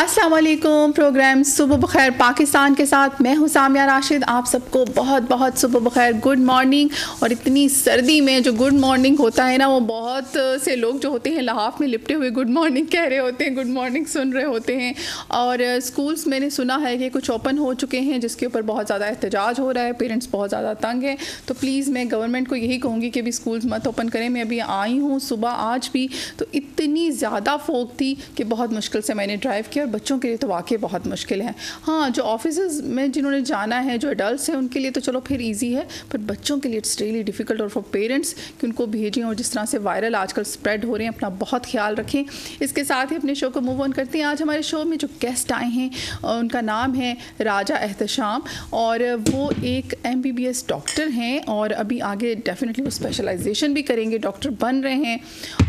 अस्सलाम वालेकुम प्रोग्राम सुबह बखैर पाकिस्तान के साथ। मैं हूँ सामिया राशिद। आप सबको बहुत बहुत सुबह बखैर गुड मॉर्निंग। और इतनी सर्दी में जो गुड मॉर्निंग होता है ना, वो बहुत से लोग जो होते हैं, लहाफ में लिपटे हुए गुड मॉर्निंग कह रहे होते हैं, गुड मॉर्निंग सुन रहे होते हैं। और स्कूल्स मैंने सुना है कि कुछ ओपन हो चुके हैं, जिसके ऊपर बहुत ज़्यादा एहतजाज हो रहा है, पेरेंट्स बहुत ज़्यादा तंग हैं। तो प्लीज़ मैं गवर्नमेंट को यही कहूँगी कि अभी स्कूल्स मत ओपन करें। मैं अभी आई हूँ सुबह आज भी तो इतनी ज़्यादा फोक थी कि बहुत मुश्किल से मैंने ड्राइव किया। बच्चों के लिए तो वाकई बहुत मुश्किल है। हाँ जो ऑफ़िस में जिन्होंने जाना है जो एडल्ट हैं उनके लिए तो चलो फिर ईजी है पर बच्चों के लिए इट्स रियली डिफ़िकल्ट और फॉर पेरेंट्स कि उनको भेजें और जिस तरह से वायरल आजकल स्प्रेड हो रहे हैं अपना बहुत ख्याल रखें। इसके साथ ही अपने शो को मूव ऑन करते हैं। आज हमारे शो में जो गेस्ट आए हैं उनका नाम है राजा एहतशाम और वो एक एमबीबीएस डॉक्टर हैं और अभी आगे डेफिनेटली वो स्पेशलाइजेशन भी करेंगे डॉक्टर बन रहे हैं।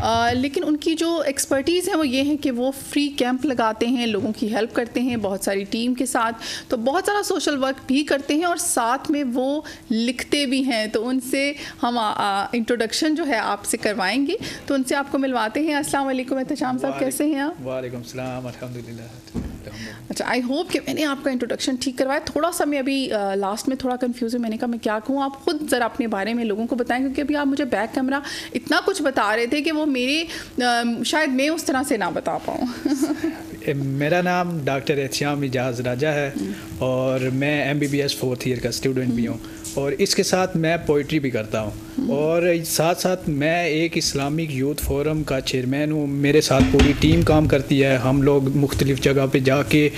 आ, लेकिन उनकी जो एक्सपर्टीज़ है वो ये है कि वो फ्री कैंप लगाते हैं लोगों की हेल्प करते हैं बहुत सारी टीम के साथ तो बहुत सारा सोशल वर्क भी करते हैं और साथ में वो लिखते भी हैं। तो उनसे हम इंट्रोडक्शन जो है आपसे करवाएँगे। तो उनसे आपको मिलवाते हैं। अस्सलाम वालेकुम एहतशाम साहब कैसे हैं आप? वालेकुम सलाम अल्हम्दुलिल्लाह अच्छा आई होप कि मैंने आपका इंट्रोडक्शन ठीक करवाया। थोड़ा सा मैं अभी लास्ट में थोड़ा कंफ्यूज हूँ। मैंने कहा मैं क्या कहूँ? आप खुद ज़रा अपने बारे में लोगों को बताएँ क्योंकि अभी आप मुझे बैक कैमरा इतना कुछ बता रहे थे कि वो मेरे शायद मैं उस तरह से ना बता पाऊँ। मेरा नाम डॉक्टर एहतियाम इजाज़ राजा है और मैं M B B S fourth year का स्टूडेंट भी हूँ। और इसके साथ मैं पोइट्री भी करता हूँ। और साथ साथ मैं एक इस्लामिक यूथ फोरम का चेयरमैन हूँ। मेरे साथ पूरी टीम काम करती है। हम लोग मुख्तलिफ़ जगह पे जाके,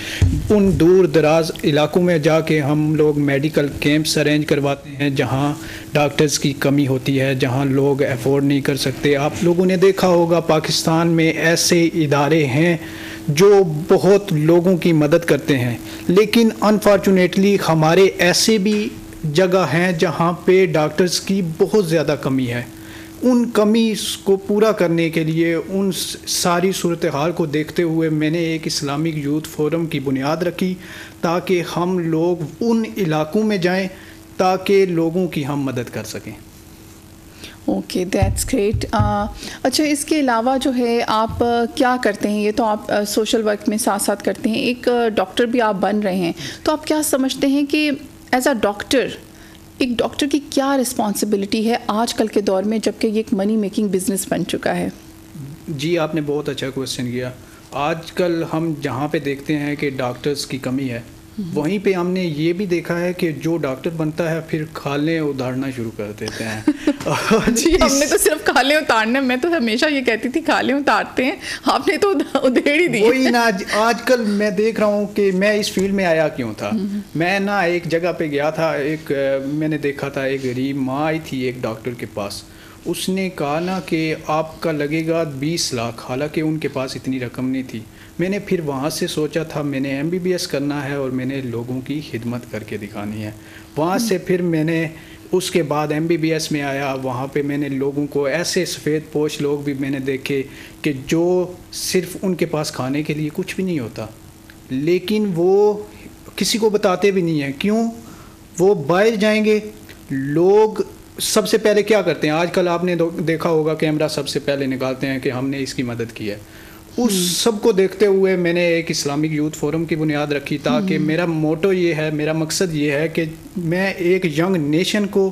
उन दूर दराज इलाकों में जाके हम लोग मेडिकल कैंप्स अरेंज करवाते हैं, जहाँ डॉक्टर्स की कमी होती है, जहाँ लोग अफोर्ड नहीं कर सकते। आप लोगों ने देखा होगा, पाकिस्तान में ऐसे इदारे हैं जो बहुत लोगों की मदद करते हैं। लेकिन अनफॉर्चुनेटली हमारे ऐसे भी जगह हैं जहाँ पे डॉक्टर्स की बहुत ज़्यादा कमी है। उन कमी को पूरा करने के लिए उन सारी सूरत हाल को देखते हुए मैंने एक इस्लामिक यूथ फोरम की बुनियाद रखी ताकि हम लोग उन इलाकों में जाएँ ताकि लोगों की हम मदद कर सकें। ओके दैट्स ग्रेट अच्छा इसके अलावा जो है आप uh, क्या करते हैं? ये तो आप सोशल uh, वर्क में साथ साथ करते हैं। एक डॉक्टर uh, भी आप बन रहे हैं। तो आप क्या समझते हैं कि एज अ डॉक्टर एक डॉक्टर की क्या रिस्पॉन्सिबिलिटी है आजकल के दौर में जबकि ये एक मनी मेकिंग बिज़नेस बन चुका है? जी आपने बहुत अच्छा क्वेश्चन किया। आजकल हम जहाँ पे देखते हैं कि डॉक्टर्स की कमी है वहीं पे हमने ये भी देखा है कि जो डॉक्टर बनता है फिर खाले उतारना शुरू कर देते हैं। जी हमने तो सिर्फ़ खाले उतारने मैं तो हमेशा ये कहती थी खाले उतारते हैं। आपने तो उधेड़ ही दी वही ना आजकल मैं देख रहा हूँ कि मैं इस फ़ील्ड में आया क्यों था। मैं ना एक जगह पे गया था एक मैंने देखा था एक गरीब माँ आई थी एक डॉक्टर के पास। उसने कहा ना कि आपका लगेगा बीस लाख हालाँकि उनके पास इतनी रकम नहीं थी। मैंने फिर वहाँ से सोचा था, मैंने एमबीबीएस करना है और मैंने लोगों की खिदमत करके दिखानी है। वहाँ से फिर मैंने उसके बाद एमबीबीएस में आया, वहाँ पे मैंने लोगों को ऐसे सफ़ेद पोश लोग भी मैंने देखे कि जो सिर्फ़ उनके पास खाने के लिए कुछ भी नहीं होता। लेकिन वो किसी को बताते भी नहीं हैं। क्यों? वो बाहर जाएँगे। लोग सबसे पहले क्या करते हैं? आजकल आपने देखा होगा, कैमरा सबसे पहले निकालते हैं कि हमने इसकी मदद की है। उस हम्म। सबको देखते हुए मैंने एक इस्लामिक यूथ फोरम की बुनियाद रखी ताकि हम्म। मेरा मोटो ये है मेरा मकसद ये है कि मैं एक यंग नेशन को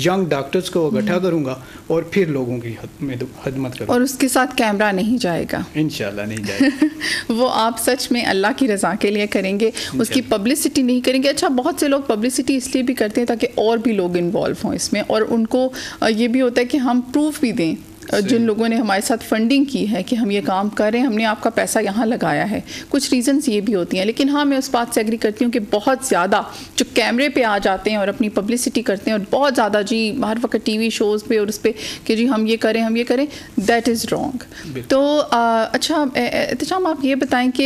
यंग डॉक्टर्स को इकट्ठा हम्म। करूँगा और फिर लोगों की खदमत करूँगा और उसके साथ कैमरा नहीं जाएगा इन नहीं जाएगा वो आप सच में अल्लाह की रज़ा के लिए करेंगे उसकी पब्लिसिटी नहीं करेंगे अच्छा बहुत से लोग पब्लिसिटी इसलिए भी करते हैं ताकि और भी लोग इन्वॉल्व हों इसमें और उनको ये भी होता है कि हम प्रूफ भी दें जिन लोगों ने हमारे साथ फंडिंग की है कि हम ये काम कर रहे हैं हमने आपका पैसा यहाँ लगाया है। कुछ रीजंस ये भी होती हैं लेकिन हाँ मैं उस बात से एग्री करती हूँ कि बहुत ज़्यादा जो कैमरे पे आ जाते हैं और अपनी पब्लिसिटी करते हैं और बहुत ज़्यादा जी हर वक्त टी वी शोज़ पे और उस पर कि जी हम ये करें हम ये करें दैट इज़ रॉन्ग तो आ, अच्छा एहतम आप ये बताएँ कि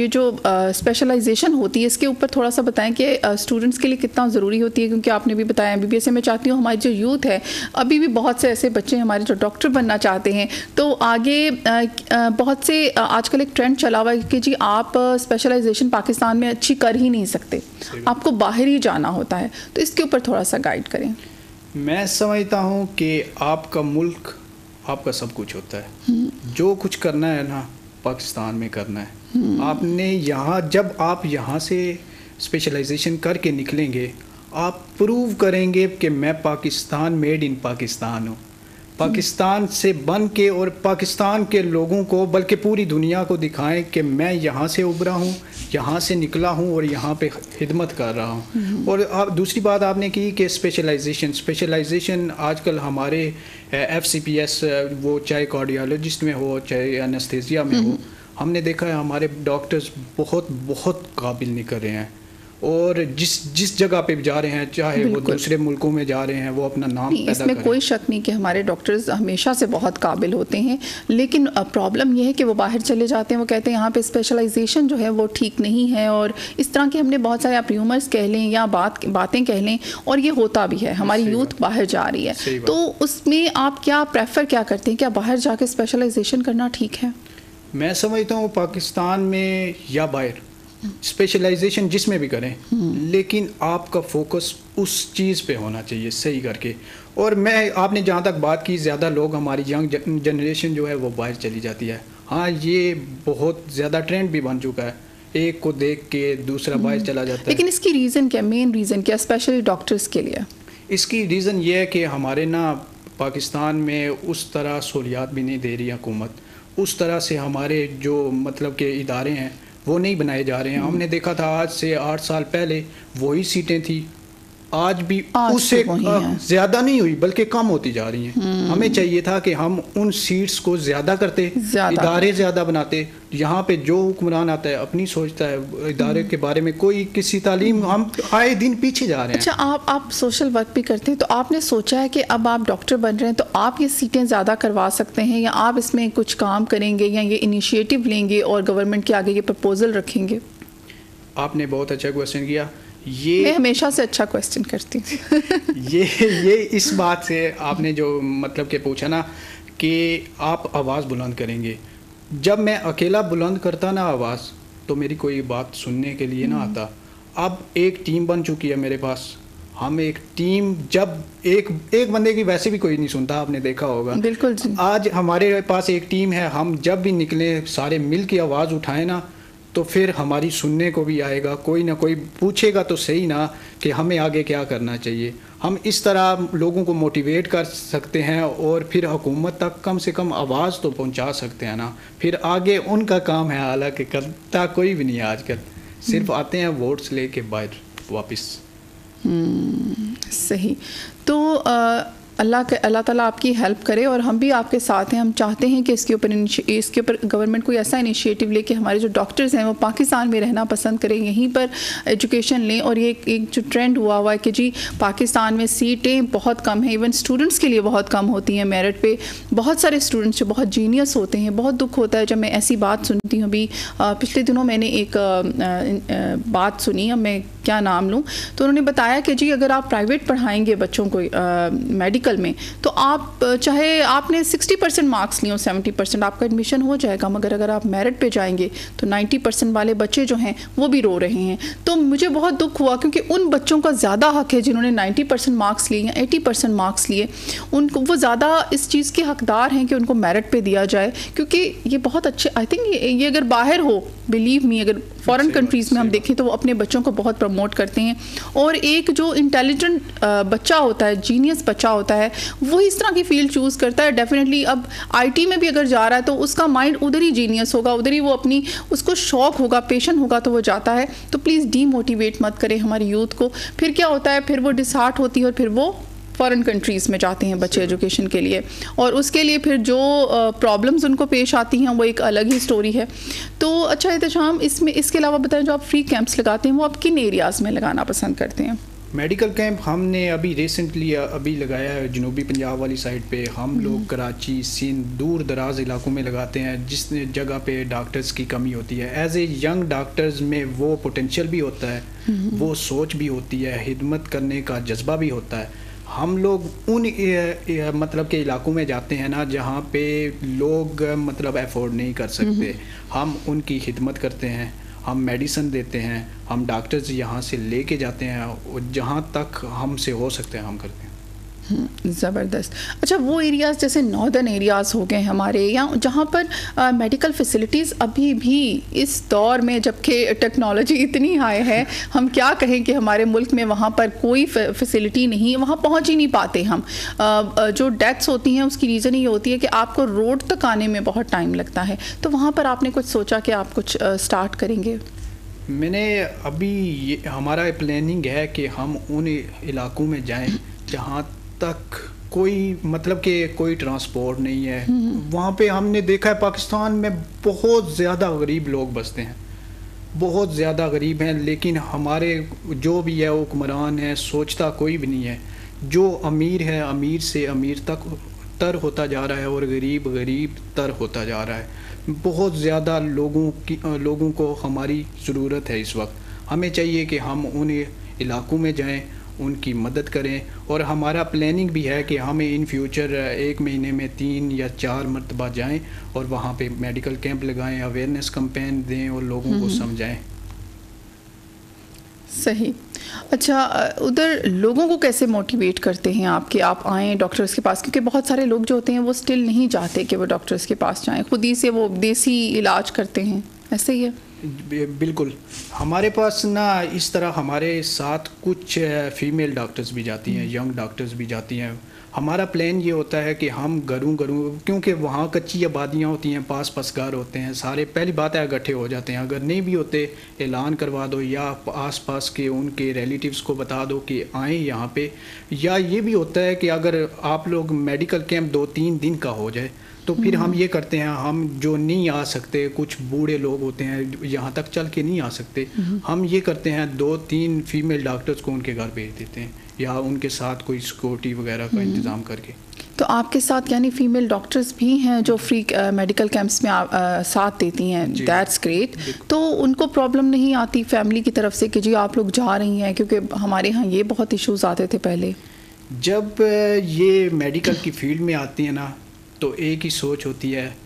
ये जो स्पेशलाइजेशन होती है इसके ऊपर थोड़ा सा बताएँ कि स्टूडेंट्स के लिए कितना ज़रूरी होती है? क्योंकि आपने भी बताया एम बी मैं चाहती हूँ हमारी जो यूथ है अभी भी बहुत से ऐसे बच्चे हमारे जो डॉक्टर बनना चाहते हैं। तो आगे बहुत से आजकल एक ट्रेंड चला हुआ है कि जी आप स्पेशलाइजेशन पाकिस्तान में अच्छी कर ही नहीं सकते। आपको बाहर ही जाना होता है। तो इसके ऊपर थोड़ा सा गाइड करें। मैं समझता हूँ कि आपका मुल्क आपका सब कुछ होता है। हम्म। जो कुछ करना है ना पाकिस्तान में करना है। आपने यहाँ जब आप यहाँ से स्पेशलाइजेशन करके निकलेंगे आप प्रूव करेंगे कि मैं पाकिस्तान मेड इन पाकिस्तान हूँ। पाकिस्तान से बन के और पाकिस्तान के लोगों को बल्कि पूरी दुनिया को दिखाएँ कि मैं यहाँ से उभरा हूँ यहाँ से निकला हूँ और यहाँ पे खिदमत कर रहा हूँ। और आप दूसरी बात आपने की कि स्पेशलाइजेशन स्पेशलाइजेशन आजकल हमारे एफ़ सी पी एस वो चाहे कार्डियोलॉजिस्ट में हो चाहे एनेस्थेसिया में हो हमने देखा है हमारे डॉक्टर्स बहुत बहुत काबिल निकल रहे हैं। और जिस जिस जगह पे जा रहे हैं चाहे वो दूसरे मुल्कों में जा रहे हैं वो अपना नाम पैदा इसमें कोई शक नहीं कि हमारे डॉक्टर्स हमेशा से बहुत काबिल होते हैं लेकिन प्रॉब्लम ये है कि वो बाहर चले जाते हैं वो कहते हैं यहाँ पे स्पेशलाइजेशन जो है वो ठीक नहीं है। और इस तरह के हमने बहुत सारे आप र्यूमर्स कह लें या बात बातें कह लें और ये होता भी है हमारी यूथ बाहर जा रही है। तो उसमें आप क्या प्रेफर क्या करते हैं? क्या बाहर जाके स्पेशलाइजेशन करना ठीक है? मैं समझता हूँ पाकिस्तान में या बाहर। स्पेशलाइजेशन जिसमें भी करें लेकिन आपका फोकस उस चीज़ पे होना चाहिए सही करके। और मैं आपने जहाँ तक बात की ज़्यादा लोग हमारी यंग जनरेशन जो है वो बाहर चली जाती है। हाँ ये बहुत ज़्यादा ट्रेंड भी बन चुका है। एक को देख के दूसरा बाहर हम्म। चला जाता है। लेकिन इसकी रीज़न क्या मेन रीज़न क्या स्पेशली डॉक्टर्स के लिए? इसकी रीज़न ये है कि हमारे ना पाकिस्तान में उस तरह सहूलियात भी नहीं दे रही हुकूमत। उस तरह से हमारे जो मतलब के इदारे हैं वो नहीं बनाए जा रहे हैं। हमने देखा था आज से आठ साल पहले वही सीटें थी। आज भी आज उससे तो ज़्यादा नहीं हुई बल्कि कम होती जा रही हैं। हम्म। हमें चाहिए था कि हम उन सीट्स को ज़्यादा करते इदारे ज़्यादा बनाते। यहाँ पे जो हुक्मरान आता है अपनी सोचता है इदारे के बारे में कोई किसी तालीम हम आए दिन पीछे जा रहे हैं। अच्छा आप आप सोशल वर्क भी करते हैं तो आपने सोचा है कि अब आप डॉक्टर बन रहे हैं तो आप ये सीटें ज़्यादा करवा सकते हैं या आप इसमें कुछ काम करेंगे या ये इनिशिएटिव लेंगे और गवर्नमेंट के आगे ये प्रपोजल रखेंगे? आपने बहुत अच्छा क्वेश्चन किया। ये मैं हमेशा से अच्छा क्वेश्चन करती हूँ। ये ये इस बात से आपने जो मतलब के पूछा ना कि आप आवाज़ बुलंद करेंगे। जब मैं अकेला बुलंद करता ना आवाज़ तो मेरी कोई बात सुनने के लिए ना हम्म। आता। अब एक टीम बन चुकी है मेरे पास। हम एक टीम जब एक एक बंदे की वैसे भी कोई नहीं सुनता आपने देखा होगा। बिल्कुल आज हमारे पास एक टीम है। हम जब भी निकले सारे मिल की आवाज़ उठाए ना तो फिर हमारी सुनने को भी आएगा कोई ना कोई पूछेगा तो सही ना कि हमें आगे क्या करना चाहिए। हम इस तरह लोगों को मोटिवेट कर सकते हैं और फिर हुकूमत तक कम से कम आवाज़ तो पहुँचा सकते हैं ना। फिर आगे उनका काम है हालाँकि करता कोई भी नहीं आजकल। सिर्फ़ आते हैं वोट्स लेके बाहर वापस। हम्म, सही। तो आ, अल्लाह अल्लाह ताला आपकी हेल्प करे और हम भी आपके साथ हैं। हम चाहते हैं कि इसके ऊपर इसके ऊपर गवर्नमेंट कोई ऐसा इनिशिएटिव ले कि हमारे जो डॉक्टर्स हैं वो पाकिस्तान में रहना पसंद करें, यहीं पर एजुकेशन लें। और ये एक जो ट्रेंड हुआ हुआ है कि जी, पाकिस्तान में सीटें बहुत कम हैं। इवन स्टूडेंट्स के लिए बहुत कम होती हैं मेरिट पे। बहुत सारे स्टूडेंट्स जो बहुत जीनियस होते हैं, बहुत दुख होता है। जब मैं ऐसी बात सुनती हूँ अभी पिछले दिनों मैंने एक बात सुनी। अब मैं क्या नाम लूँ? तो उन्होंने बताया कि जी, अगर आप प्राइवेट पढ़ाएँगे बच्चों को मेडिकल में तो आप चाहे आपने 60 परसेंट मार्क्स लिए हो 70 परसेंट आपका एडमिशन हो जाएगा मगर अगर आप मेरिट पे जाएँगे तो 90 परसेंट वाले बच्चे जो हैं वो भी रो रहे हैं। तो मुझे बहुत दुख हुआ क्योंकि उन बच्चों का ज़्यादा हक है जिन्होंने नाइन्टी परसेंट मार्क्स लिए या एटी परसेंट मार्क्स लिए उनको वो ज़्यादा इस चीज़ के हकदार हैं कि उनको मेरिट पर दिया जाए क्योंकि ये बहुत अच्छे आई थिंक ये, ये अगर बाहर हो बिलीव मी अगर फॉरेन कंट्रीज़ में हम देखें तो वो अपने बच्चों को बहुत प्रमोट करते हैं। और एक जो इंटेलिजेंट बच्चा होता है जीनियस बच्चा होता है वो इस तरह की फ़ील्ड चूज़ करता है। डेफिनेटली अब आईटी में भी अगर जा रहा है तो उसका माइंड उधर ही जीनियस होगा उधर ही वो अपनी उसको शौक होगा पेशन होगा तो वो जाता है। तो प्लीज़ डीमोटिवेट मत करें हमारी यूथ को। फिर क्या होता है फिर वो डिसहार्ट होती है और फिर वो फ़ॉरेन कंट्रीज़ में जाते हैं बच्चे एजुकेशन के लिए। और उसके लिए फिर जो प्रॉब्लम्स उनको पेश आती हैं वो एक अलग ही स्टोरी है। तो अच्छा एहतशाम इसमें इसके अलावा बताएँ जो आप फ्री कैंप्स लगाते हैं वो आप किन एरियाज़ में लगाना पसंद करते हैं? मेडिकल कैंप हमने अभी रिसेंटली अभी लगाया है जनूबी पंजाब वाली साइड पे। हम हम्म। लोग कराची सिंध दूर दराज इलाकों में लगाते हैं जिस जगह पे डॉक्टर्स की कमी होती है। एज ए यंग डॉक्टर्स में वो पोटेंशियल भी होता है हम्म। वो सोच भी होती है हिदमत करने का जज्बा भी होता है। हम लोग उन मतलब के इलाकों में जाते हैं ना जहाँ पे लोग मतलब अफोर्ड नहीं कर सकते। हम उनकी खिदमत करते हैं हम मेडिसन देते हैं हम डॉक्टर्स यहाँ से लेके जाते हैं और जहाँ तक हमसे हो सकते हैं हम करते हैं। ज़बरदस्त। अच्छा वो एरियाज़ जैसे नॉर्दर्न एरियाज़ हो गए हमारे या जहाँ पर मेडिकल फैसिलिटीज़ अभी भी इस दौर में जबकि टेक्नोलॉजी इतनी हाई है हम क्या कहें कि हमारे मुल्क में वहाँ पर कोई फैसिलिटी नहीं है वहाँ पहुँच ही नहीं पाते हम। आ, जो डेथ्स होती हैं उसकी रीज़न ये होती है कि आपको रोड तक आने में बहुत टाइम लगता है। तो वहाँ पर आपने कुछ सोचा कि आप कुछ आ, स्टार्ट करेंगे? मैंने अभी हमारा प्लानिंग है कि हम उन इलाकों में जाएँ जहाँ तक कोई मतलब कि कोई ट्रांसपोर्ट नहीं है। वहाँ पे हमने देखा है, पाकिस्तान में बहुत ज़्यादा गरीब लोग बसते हैं। बहुत ज़्यादा गरीब हैं, लेकिन हमारे जो भी है, हुक्मरान है, सोचता कोई भी नहीं है। जो अमीर है, अमीर से अमीर तक तर होता जा रहा है और गरीब गरीब तर होता जा रहा है। बहुत ज़्यादा लोगों की, लोगों को हमारी ज़रूरत है इस वक्त। हमें चाहिए कि हम उन इलाकों में जाएँ उनकी मदद करें। और हमारा प्लानिंग भी है कि हमें इन फ्यूचर एक महीने में तीन या चार मरतबा जाएँ और वहाँ पे मेडिकल कैंप लगाएँ अवेयरनेस कैंपेन दें और लोगों को हम्म। समझाएँ। सही। अच्छा उधर लोगों को कैसे मोटिवेट करते हैं आप कि आप आएँ डॉक्टर्स के पास? क्योंकि बहुत सारे लोग जो होते हैं वो स्टिल नहीं चाहते कि वो डॉक्टर्स के पास जाएँ। खुद ही से वो देसी इलाज करते हैं। ऐसे ही है? बिल्कुल। हमारे पास ना इस तरह हमारे साथ कुछ फीमेल डॉक्टर्स भी जाती हैं यंग डॉक्टर्स भी जाती हैं। हमारा प्लान ये होता है कि हम घरों घरों क्योंकि वहाँ कच्ची आबादियाँ होती हैं, पास पास घर होते हैं, सारे पहली बात है इकट्ठे हो जाते हैं। अगर नहीं भी होते, ऐलान करवा दो या आस पास के उनके रिलेटिव्स को बता दो कि आएँ यहाँ पे। या ये भी होता है कि अगर आप लोग मेडिकल कैंप दो तीन दिन का हो जाए तो फिर हम ये करते हैं हम जो नहीं आ सकते कुछ बूढ़े लोग होते हैं यहाँ तक चल के नहीं आ सकते हम ये करते हैं दो तीन फीमेल डॉक्टर्स को उनके घर भेज देते हैं या उनके साथ कोई सिक्योरिटी वगैरह का इंतज़ाम करके। तो आपके साथ यानी फीमेल डॉक्टर्स भी हैं जो फ्री मेडिकल कैंप्स में आ, आ, साथ देती हैं? दैट्स ग्रेट तो उनको प्रॉब्लम नहीं आती फैमिली की तरफ़ से कि जी आप लोग जा रही हैं? क्योंकि हमारे यहाँ ये बहुत इश्यूज़ आते थे पहले। जब ये मेडिकल की फ़ील्ड में आती है ना तो एक ही सोच होती है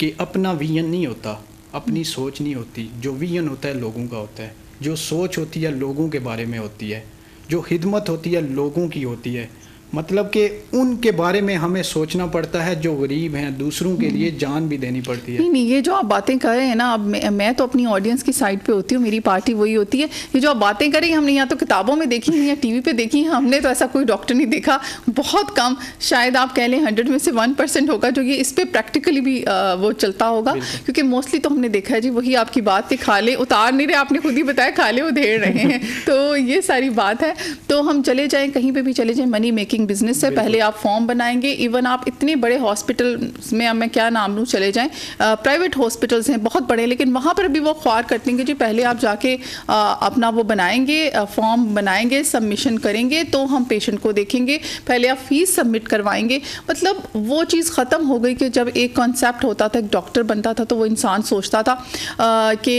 कि अपना विजन नहीं होता, अपनी सोच नहीं होती। जो विजन होता है, लोगों का होता है। जो सोच होती है, लोगों के बारे में होती है। जो खिदमत होती है, लोगों की होती है। मतलब कि उनके बारे में हमें सोचना पड़ता है जो गरीब हैं दूसरों के लिए जान भी देनी पड़ती है। नहीं नहीं ये जो आप बातें कर रहे हैं ना अब मैं, मैं तो अपनी ऑडियंस की साइड पे होती हूँ मेरी पार्टी वही होती है। ये जो आप बातें करें हमने यहाँ तो किताबों में देखी हैं या टीवी पे देखी हैं हमने तो ऐसा कोई डॉक्टर नहीं देखा। बहुत कम शायद आप कह लें हंड्रेड में से वन परसेंट होगा जो ये इस पर प्रैक्टिकली भी आ, वो चलता होगा। क्योंकि मोस्टली तो हमने देखा है जी वही आपकी बात के खा ले उतार नहीं रहे आपने खुद ही बताया खा ले उधेड़ रहे हैं। तो ये सारी बात है। तो हम चले जाएँ कहीं पर भी चले जाएँ मनी मेकिंग बिज़नेस से पहले आप फॉर्म बनाएँगे इवन आप इतने बड़े हॉस्पिटल में मैं क्या नाम लूँ चले जाएँ। प्राइवेट हॉस्पिटल्स हैं बहुत बड़े लेकिन वहाँ पर भी वो ख्वार करते हैं कि जी पहले आप जाके आ, अपना वो बनाएँगे फॉर्म बनाएँगे सबमिशन करेंगे तो हम पेशेंट को देखेंगे पहले आप फ़ीस सबमिट करवाएँगे। मतलब वो चीज़ ख़त्म हो गई कि जब एक कॉन्सेप्ट होता था एक डॉक्टर बनता था तो वो इंसान सोचता था कि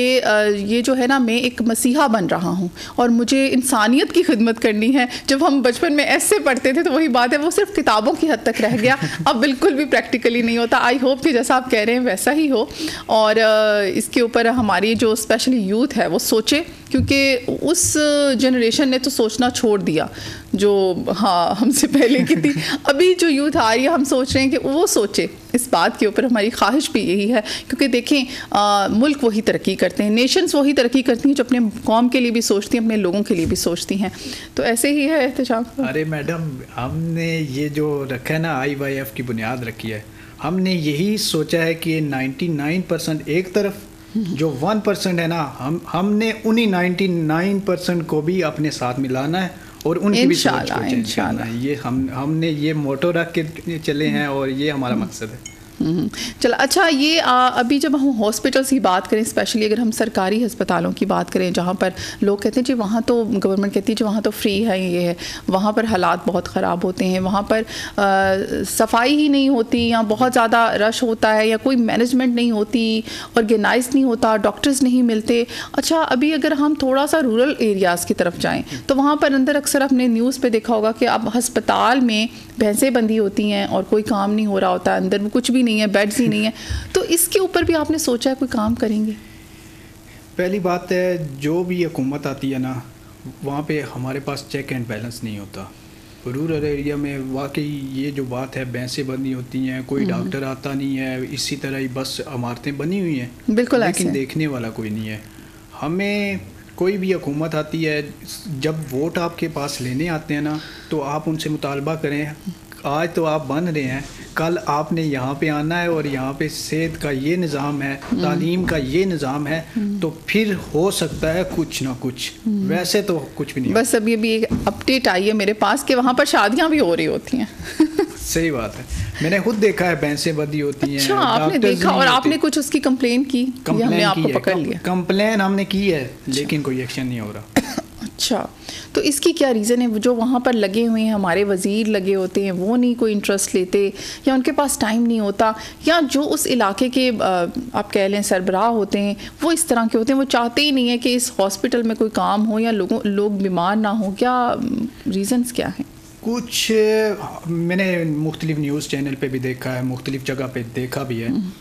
ये जो है ना मैं एक मसीहा बन रहा हूँ और मुझे इंसानियत की खिदमत करनी है। जब हम बचपन में ऐसे पढ़ते थे तो वही बात है, वो सिर्फ़ किताबों की हद तक रह गया। अब बिल्कुल भी प्रैक्टिकली नहीं होता। आई होप कि जैसा आप कह रहे हैं, वैसा ही हो। और इसके ऊपर हमारी जो स्पेशली यूथ है, वो सोचे, क्योंकि उस जनरेशन ने तो सोचना छोड़ दिया। जो हाँ हमसे पहले की थी। अभी जो यूथ आ रही है हम सोच रहे हैं कि वो सोचे इस बात के ऊपर हमारी ख्वाहिश भी यही है क्योंकि देखें आ, मुल्क वही तरक्की करते हैं नेशंस वही तरक्की करती हैं जो अपने कौम के लिए भी सोचती हैं अपने लोगों के लिए भी सोचती हैं। तो ऐसे ही है एहतजाम। अरे मैडम हमने ये जो रखा है ना आई वाई एफ़ की बुनियाद रखी है हमने यही सोचा है कि 99 परसेंट एक तरफ़ जो वन परसेंट है ना हम हमने उन्हीं नाइन्टी नाइन परसेंट को भी अपने साथ मिलाना है और उनकी भी सोच को चेंज करना है। ये हम हमने ये मोटो रख के चले हैं और ये हमारा मकसद है। चलो अच्छा ये आ, अभी जब हम हॉस्पिटल्स की बात करें स्पेशली अगर हम सरकारी अस्पतालों की बात करें जहाँ पर लोग कहते हैं जी वहाँ तो गवर्नमेंट कहती है जी वहाँ तो फ्री है ये है। वहाँ पर हालात बहुत ख़राब होते हैं वहाँ पर आ, सफ़ाई ही नहीं होती या बहुत ज़्यादा रश होता है या कोई मैनेजमेंट नहीं होती ऑर्गेनाइज नहीं होता डॉक्टर्स नहीं मिलते। अच्छा अभी अगर हम थोड़ा सा रूरल एरियाज़ की तरफ़ जाएँ तो वहाँ पर अंदर अक्सर आपने न्यूज़ पर देखा होगा कि अब हस्पताल में भैंसें बंदी होती हैं और कोई काम नहीं हो रहा होता अंदर कुछ भी नहीं है बेड्स ही नहीं है। तो इसके ऊपर भी आपने सोचा है कोई काम करेंगे? पहली बात है जो भी हुकूमत आती है ना वहाँ पे हमारे पास चेक एंड बैलेंस नहीं होता। रूरल एरिया में वाकई ये जो बात है भैंसें बनी होती हैं कोई हम्म। डॉक्टर आता नहीं है इसी तरह ही बस इमारतें बनी हुई हैं। बिल्कुल लेकिन देखने वाला कोई नहीं है। हमें कोई भी हुकूमत आती है जब वोट आपके पास लेने आते हैं ना तो आप उनसे मुतालबा करें आज तो आप बन रहे हैं। कल आपने यहाँ पे आना है और यहाँ पे सेहत का ये निज़ाम है तालीम का ये निज़ाम है तो फिर हो सकता है कुछ ना कुछ। वैसे तो कुछ भी नहीं बस अभी अभी एक अपडेट आई है मेरे पास कि वहाँ पर शादियाँ भी हो रही होती हैं। सही बात है। मैंने खुद देखा है भैंसें बदी होती हैं अच्छा आपने देखा और आपने कुछ उसकी कंप्लेन की हमने आपको पकड़ लिया? कंप्लेन हमने की है लेकिन कोई एक्शन नहीं हो रहा। अच्छा तो इसकी क्या रीज़न है? जो वहाँ पर लगे हुए हैं हमारे वज़ीर लगे होते हैं वो नहीं कोई इंटरेस्ट लेते या उनके पास टाइम नहीं होता या जो उस इलाके के आप कह लें सरबराह होते हैं वो इस तरह के होते हैं वो चाहते ही नहीं है कि इस हॉस्पिटल में कोई काम हो या लोगों लोग बीमार ना हो। क्या रीज़न्स क्या हैं? कुछ मैंने मुख्तलिफ़ न्यूज़ चैनल पे भी देखा है मुख्तलिफ़ जगह पे देखा भी है। हम्म।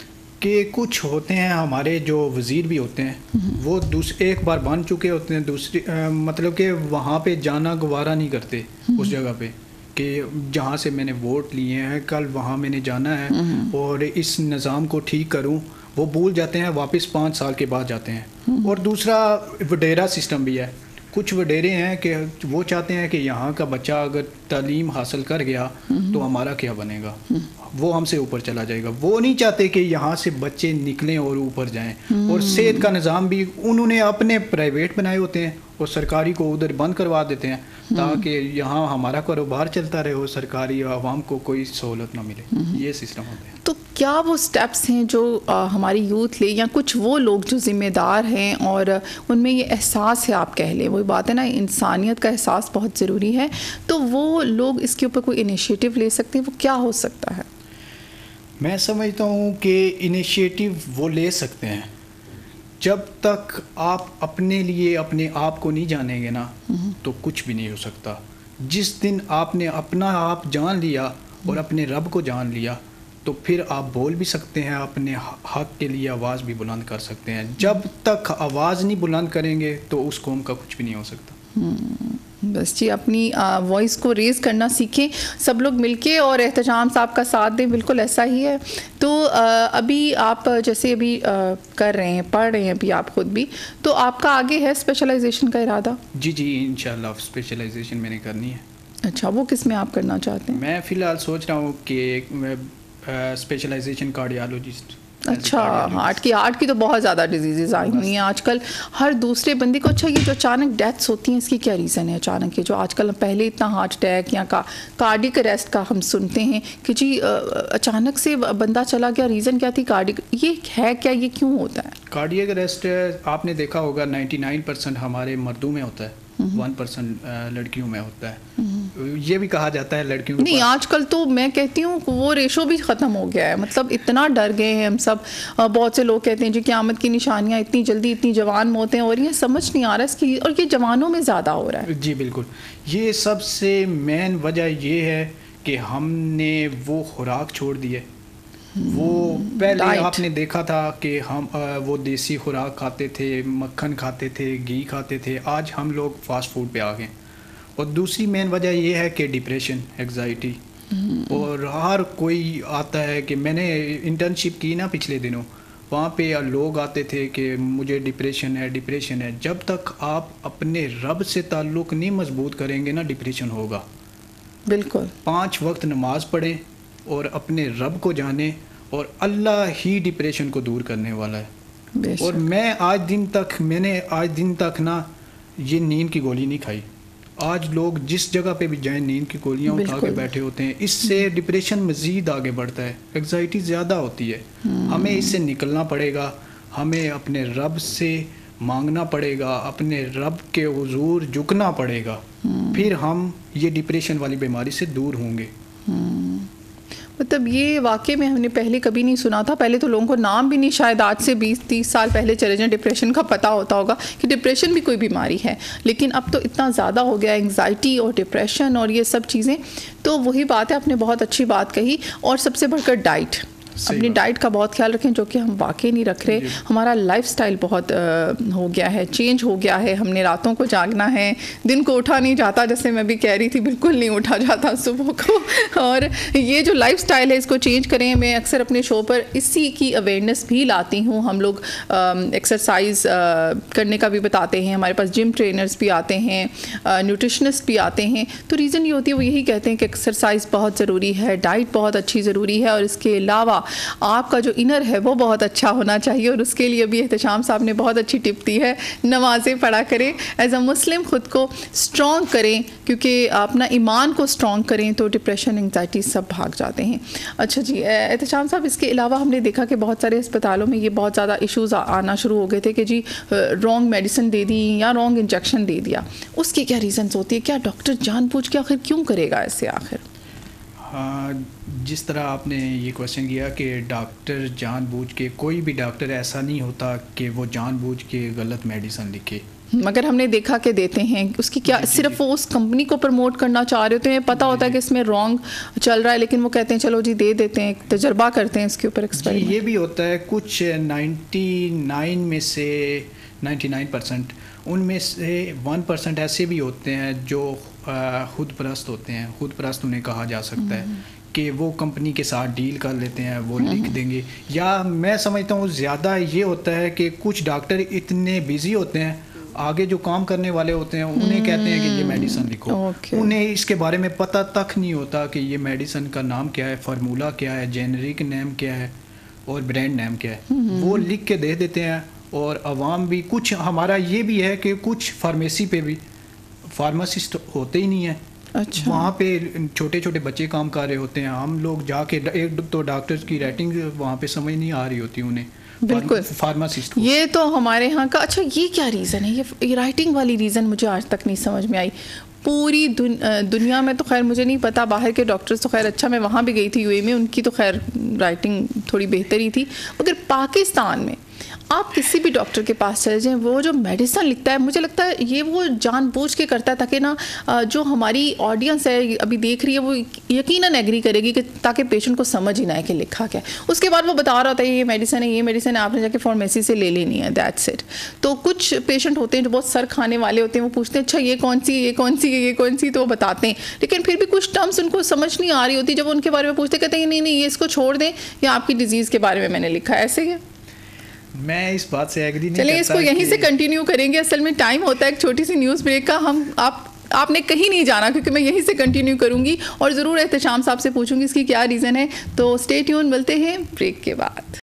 कि कुछ होते हैं हमारे जो वज़ीर भी होते हैं हम्म। वो दूस एक बार बन चुके होते हैं दूसरी मतलब कि वहाँ पे जाना गवारा नहीं करते हम्म। उस जगह पे कि जहाँ से मैंने वोट लिए हैं कल वहाँ मैंने जाना है हम्म। और इस निज़ाम को ठीक करूँ वो भूल जाते हैं वापस पाँच साल के बाद जाते। हैं और दूसरा वडेरा सिस्टम भी है कुछ वडेरे हैं कि वो चाहते हैं कि यहाँ का बच्चा अगर तालीम हासिल कर गया तो हमारा क्या बनेगा वो हमसे ऊपर चला जाएगा। वो नहीं चाहते कि यहाँ से बच्चे निकलें और ऊपर जाएँ। और सेहत का निज़ाम भी उन्होंने अपने प्राइवेट बनाए होते हैं और सरकारी को उधर बंद करवा देते हैं ताकि यहाँ हमारा कारोबार चलता रहे और सरकारी आवाम को कोई सहूलत ना मिले। ये सिस्टम होते हैं। तो क्या वो स्टेप्स हैं जो अ, हमारी यूथ ले या कुछ वो लोग जो ज़िम्मेदार हैं और उनमें ये एहसास है आप कह लें वही बात है ना इंसानियत का एहसास बहुत ज़रूरी है। तो वो लोग इसके ऊपर कोई इनिशिएटिव ले सकते हैं? वो क्या हो सकता है? मैं समझता हूँ कि इनिशिएटिव वो ले सकते हैं। जब तक आप अपने लिए, अपने आप को नहीं जानेंगे ना तो कुछ भी नहीं हो सकता। जिस दिन आपने अपना आप जान लिया और अपने रब को जान लिया तो फिर आप बोल भी सकते हैं, अपने हक के लिए आवाज़ भी बुलंद कर सकते हैं। जब तक आवाज़ नहीं बुलंद करेंगे तो उस कौम का कुछ भी नहीं हो सकता। बस जी अपनी वॉइस को रेज़ करना सीखें सब लोग मिलके और एहतजाम साहब का साथ दें बिल्कुल ऐसा ही है। तो अ, अभी आप जैसे अभी अ, कर रहे हैं पढ़ रहे हैं अभी आप खुद भी तो आपका आगे है स्पेशलाइजेशन का इरादा? जी जी इंशाल्लाह स्पेशलाइजेशन मैंने करनी है। अच्छा वो किसमें आप करना चाहते हैं? मैं फ़िलहाल सोच रहा हूँ कि स्पेशलाइजेशन कार्डियोलॉजिस्ट अच्छा हार्ट की हार्ट की तो बहुत ज़्यादा डिज़ीज़ आई हुई हैं आजकल। हर दूसरे बंदे को अच्छा ये जो अचानक डेथ्स होती हैं इसकी क्या रीज़न है अचानक? ये जो आजकल पहले इतना हार्ट अटैक या का कार्डिक अरेस्ट का हम सुनते हैं कि जी अचानक से बंदा चला गया रीज़न क्या थी कार्डिक ये है क्या? ये क्यों होता है? कार्डियक अरेस्ट आपने देखा होगा 99 परसेंट हमारे मर्दों में होता है। वन परसेंट लड़कियों में होता है। ये भी कहा जाता है लड़कियों नहीं आजकल तो मैं कहती हूँ वो रेशो भी ख़त्म हो गया है। मतलब इतना डर गए हैं हम सब। बहुत से लोग कहते हैं जी क़यामत की निशानियाँ इतनी जल्दी इतनी जवान मौतें हो रही हैं। समझ नहीं आ रहा इसकी और ये जवानों में ज़्यादा हो रहा है। जी बिल्कुल। ये सबसे मेन वजह ये है कि हमने वो खुराक छोड़ दी है। वो पहले. आपने देखा था कि हम वो देसी खुराक खाते थे मक्खन खाते थे घी खाते थे आज हम लोग फास्ट फ़ूड पे आ गए और दूसरी मेन वजह ये है कि डिप्रेशन एग्जाइटी और हर कोई आता है कि मैंने इंटर्नशिप की ना पिछले दिनों वहाँ पे लोग आते थे कि मुझे डिप्रेशन है डिप्रेशन है जब तक आप अपने रब से ताल्लुक़ नहीं मज़बूत करेंगे ना डिप्रेशन होगा। बिल्कुल। पाँच वक्त नमाज़ पढ़ें और अपने रब को जाने और अल्लाह ही डिप्रेशन को दूर करने वाला है। और मैं आज दिन तक मैंने आज दिन तक ना ये नींद की गोली नहीं खाई। आज लोग जिस जगह पे भी जाएँ नींद की गोलियाँ उठा के बैठे होते हैं इससे डिप्रेशन मज़ीद आगे बढ़ता है। एग्जाइटी ज़्यादा होती है। हमें इससे निकलना पड़ेगा हमें अपने रब से मांगना पड़ेगा अपने रब के हजूर झुकना पड़ेगा। फिर हम ये डिप्रेशन वाली बीमारी से दूर होंगे। मतलब ये वाकई में हमने पहले कभी नहीं सुना था। पहले तो लोगों को नाम भी नहीं, शायद आज से 20-30 साल पहले चले जाएँ डिप्रेशन का पता होता होगा कि डिप्रेशन भी कोई बीमारी है। लेकिन अब तो इतना ज़्यादा हो गया एंगजाइटी और डिप्रेशन और ये सब चीज़ें। तो वही बात है, आपने बहुत अच्छी बात कही। और सबसे बढ़कर डाइट अपनी डाइट का बहुत ख्याल रखें जो कि हम वाकई नहीं रख रहे। हमारा लाइफस्टाइल बहुत आ, हो गया है चेंज हो गया है। हमने रातों को जागना है दिन को उठा नहीं जाता जैसे मैं भी कह रही थी बिल्कुल नहीं उठा जाता सुबह को। और ये जो लाइफस्टाइल है इसको चेंज करें। मैं अक्सर अपने शो पर इसी की अवेयरनेस भी लाती हूँ। हम लोग एक्सरसाइज करने का भी बताते हैं। हमारे पास जिम ट्रेनर्स भी आते हैं न्यूट्रिशनिस्ट भी आते हैं। तो रीज़न ये होती है वो यही कहते हैं कि एक्सरसाइज बहुत ज़रूरी है डाइट बहुत अच्छी ज़रूरी है। और इसके अलावा आपका जो इनर है, वो बहुत अच्छा होना चाहिए और उसके लिए भी एहतशाम साहब ने बहुत अच्छी टिप दी है। नमाज़ें पढ़ा करें एज अ मुस्लिम ख़ुद को स्ट्रॉन्ग करें, क्योंकि अपना ईमान को स्ट्रॉन्ग करें तो डिप्रेशन एंगजाइटी सब भाग जाते हैं। अच्छा जी एहतशाम साहब, इसके अलावा हमने देखा कि बहुत सारे अस्पतालों में ये बहुत ज़्यादा इशूज़ आना शुरू हो गए थे कि जी रॉन्ग मेडिसिन दे दी या रॉन्ग इंजेक्शन दे दिया। उसकी क्या रीज़न्स होती है? क्या डॉक्टर जानबूझ के आखिर क्यों करेगा ऐसे आखिर? जिस तरह आपने ये क्वेश्चन किया कि डॉक्टर जानबूझ के कोई भी डॉक्टर ऐसा नहीं होता कि वो जानबूझ के गलत मेडिसिन लिखे। मगर हमने देखा कि देते हैं। उसकी क्या सिर्फ़ वो उस कंपनी को प्रमोट करना चाह रहे होते हैं पता होता है कि इसमें रॉन्ग चल रहा है लेकिन वो कहते हैं चलो जी दे देते हैं तजर्बा करते हैं इसके ऊपर एक्सपेरिमेंट ये भी होता है कुछ 99 में से 99 परसेंट उनमें से वन परसेंट ऐसे भी होते हैं जो खुद परस्त होते हैं खुद परस्त उन्हें कहा जा सकता है हम्म। कि वो कंपनी के साथ डील कर लेते हैं वो लिख हम्म। देंगे या मैं समझता हूँ ज़्यादा ये होता है कि कुछ डॉक्टर इतने बिज़ी होते हैं आगे जो काम करने वाले होते हैं उन्हें कहते हैं कि ये मेडिसिन लिखो उन्हें इसके बारे में पता तक नहीं होता कि ये मेडिसिन का नाम क्या है फार्मूला क्या है जेनरिक नेम क्या है और ब्रांड नेम क्या है हम्म। वो लिख के दे देते हैं और आवाम भी कुछ हमारा ये भी है कि कुछ फार्मेसी पे भी फार्मासिस्ट होते ही नहीं है। अच्छा। वहाँ पे छोटे छोटे बच्चे काम कर रहे होते हैं। हम लोग जाके एक तो डॉक्टर्स की राइटिंग वहाँ पे समझ नहीं आ रही होती उन्हें। बिल्कुल। फार्मासिस्ट ये तो हमारे यहाँ का अच्छा ये क्या रीज़न है? ये राइटिंग वाली रीज़न मुझे आज तक नहीं समझ में आई। पूरी दुन, दुनिया में तो खैर मुझे नहीं पता बाहर के डॉक्टर्स तो खैर अच्छा मैं वहाँ भी गई थी यूए में उनकी तो खैर राइटिंग थोड़ी बेहतर ही थी। मगर पाकिस्तान में आप किसी भी डॉक्टर के पास चले जाएँ, वो जो मेडिसिन लिखता है, मुझे लगता है ये वो जानबूझ के करता है ताकि ना जो हमारी ऑडियंस है, अभी देख रही है, वो यकीनन एग्री करेगी कि ताकि पेशेंट को समझ ही ना है कि लिखा क्या उसके बाद वो बता रहा होता है, ये मेडिसिन है, ये मेडिसिन है, आपने जाके फार्मेसी से ले लेनी है दैट्स इट तो कुछ पेशेंट होते हैं जो बहुत सर खाने वाले होते हैं, वो पूछते हैं अच्छा ये कौन सी ये कौन सी ये कौन सी तो वो बताते हैं। लेकिन फिर भी कुछ टर्म्स उनको समझ नहीं आ रही होती, जब उनके बारे में पूछते कहते हैं, नहीं नहीं, ये इसको छोड़ दें, या आपकी डिज़ीज़ के बारे में मैंने लिखा ऐसे ही। मैं इस बात से एग्री नहीं चलिए इसको यहीं से कंटिन्यू करेंगे। असल में टाइम होता है एक छोटी सी न्यूज़ ब्रेक का। हम आप आपने कहीं नहीं जाना क्योंकि मैं यहीं से कंटिन्यू करूँगी। और ज़रूर एहतशाम साहब से पूछूँगी इसकी क्या रीज़न है। तो स्टे ट्यून मिलते हैं ब्रेक के बाद।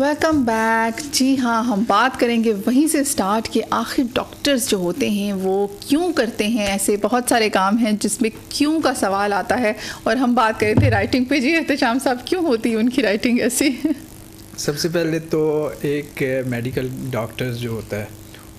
वेलकम बैक जी हाँ हम बात करेंगे वहीं से स्टार्ट कि आखिर डॉक्टर्स जो होते हैं, वो क्यों करते हैं? ऐसे बहुत सारे काम हैं जिसमें क्यों का सवाल आता है। और हम बात करें थे राइटिंग पे। जी एहतशाम साहब, क्यों होती है उनकी राइटिंग ऐसी? सबसे पहले तो एक मेडिकल डॉक्टर्स जो होता है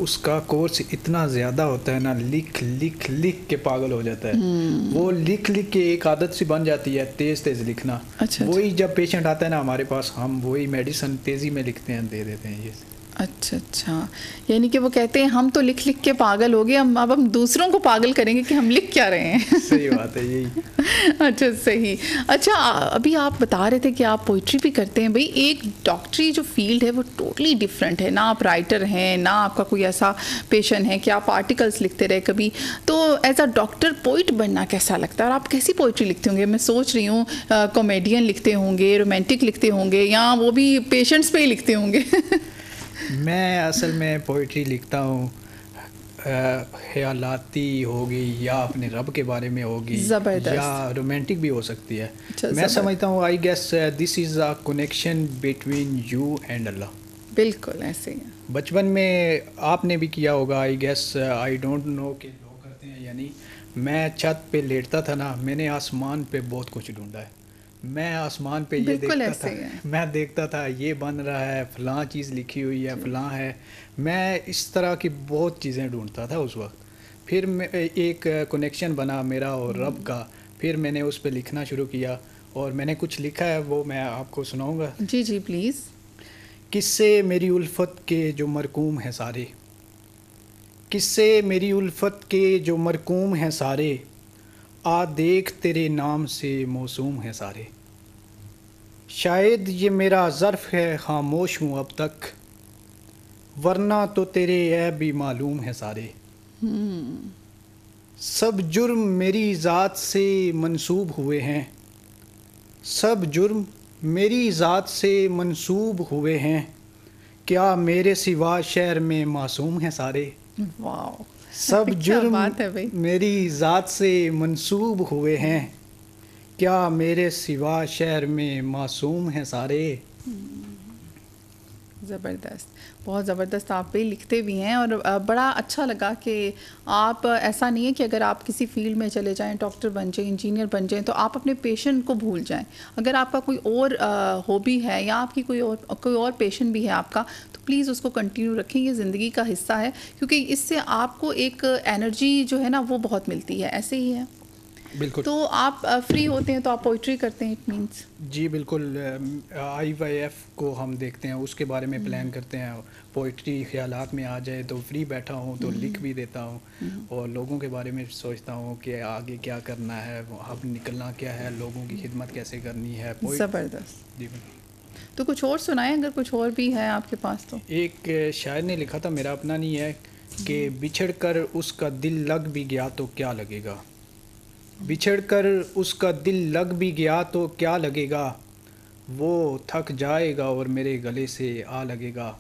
उसका कोर्स इतना ज़्यादा होता है ना लिख लिख लिख के पागल हो जाता है हम्म। वो लिख लिख के एक आदत सी बन जाती है तेज़ तेज़ लिखना अच्छा, वही अच्छा। जब पेशेंट आता है ना हमारे पास हम वही मेडिसिन तेज़ी में लिखते हैं दे देते हैं ये अच्छा अच्छा। यानी कि वो कहते हैं हम तो लिख लिख के पागल हो गए हम अब हम दूसरों को पागल करेंगे कि हम लिख क्या रहे हैं? सही बात है यही। अच्छा सही। अच्छा अभी आप बता रहे थे कि आप पोइट्री भी करते हैं। भाई एक डॉक्टरी जो फ़ील्ड है वो टोटली डिफरेंट है। ना आप राइटर हैं ना आपका कोई ऐसा पेशन है कि आप आर्टिकल्स लिखते रहे कभी। तो एज अ डॉक्टर पोइट बनना कैसा लगता है? और आप कैसी पोइट्री लिखते होंगे? मैं सोच रही हूँ कॉमेडियन लिखते होंगे रोमांटिक लिखते होंगे या वो भी पेशेंट्स पे ही लिखते होंगे? मैं असल में पोइट्री लिखता हूँ। ख्यालाती होगी या अपने रब के बारे में होगी या रोमांटिक भी हो सकती है। मैं समझता हूँ I guess this is a connection between you and Allah बिल्कुल ऐसे ही बचपन में आपने भी किया होगा I guess I don't know कि लोग करते हैं यानी मैं छत पे लेटता था ना मैंने आसमान पे बहुत कुछ ढूंढा है। मैं आसमान पे ये देखता था। मैं देखता था ये बन रहा है फ़लाँ चीज़ लिखी हुई है फ़लाँ है। मैं इस तरह की बहुत चीज़ें ढूंढता था उस वक्त। फिर मैं एक कनेक्शन बना मेरा और रब का। फिर मैंने उस पर लिखना शुरू किया और मैंने कुछ लिखा है वो मैं आपको सुनाऊँगा। जी जी प्लीज़ किससे मेरी उल्फत के जो मरकूम हैं सारे। किससे मेरी उल्फत के जो मरकूम हैं सारे। आ देख तेरे नाम से मौसूम है सारे। शायद ये मेरा ज़र्फ है, खामोश हूँ अब तक। वरना तो तेरे ऐब भी मालूम है सारे। सब जुर्म मेरी ज़ात से मंसूब हुए हैं। सब जुर्म मेरी ज़ात से मंसूब हुए हैं। क्या मेरे सिवा शहर में मासूम हैं सारे? वाह सब जुर्म बात है भाई। मेरी ज़ात से मंसूब हुए हैं। क्या मेरे सिवा शहर में मासूम हैं सारे? ज़बरदस्त। बहुत ज़बरदस्त आप भी लिखते भी हैं और बड़ा अच्छा लगा कि आप, ऐसा नहीं है कि अगर आप किसी फ़ील्ड में चले जाएँ, डॉक्टर बन जाएँ, इंजीनियर बन जाएँ तो आप अपने पेशेंट को भूल जाएँ। अगर आपका कोई और हॉबी है या आपकी कोई और कोई और पेशेंट भी है आपका तो प्लीज़ उसको कंटिन्यू रखें। ये ज़िंदगी का हिस्सा है, क्योंकि इससे आपको एक एनर्जी जो है ना, वो बहुत मिलती है। ऐसे ही है। बिल्कुल। तो आप फ्री होते हैं तो आप पोइट्री करते हैं इट मीन्स जी बिल्कुल आई वाई एफ़ को हम देखते हैं उसके बारे में प्लान करते हैं। पोइट्री ख्याल में आ जाए तो फ्री बैठा हूँ तो लिख भी देता हूँ और लोगों के बारे में सोचता हूँ कि आगे क्या करना है अब निकलना क्या है लोगों की खिदमत कैसे करनी है ज़बरदस्त। जी बिल्कुल। तो कुछ और सुनाएँ अगर कुछ और भी है आपके पास तो? एक शायर ने लिखा था मेरा अपना नहीं है कि बिछड़ कर उसका दिल लग भी गया तो क्या लगेगा? बिछड़ कर उसका दिल लग भी गया तो क्या लगेगा? वो थक जाएगा और मेरे गले से आ लगेगा।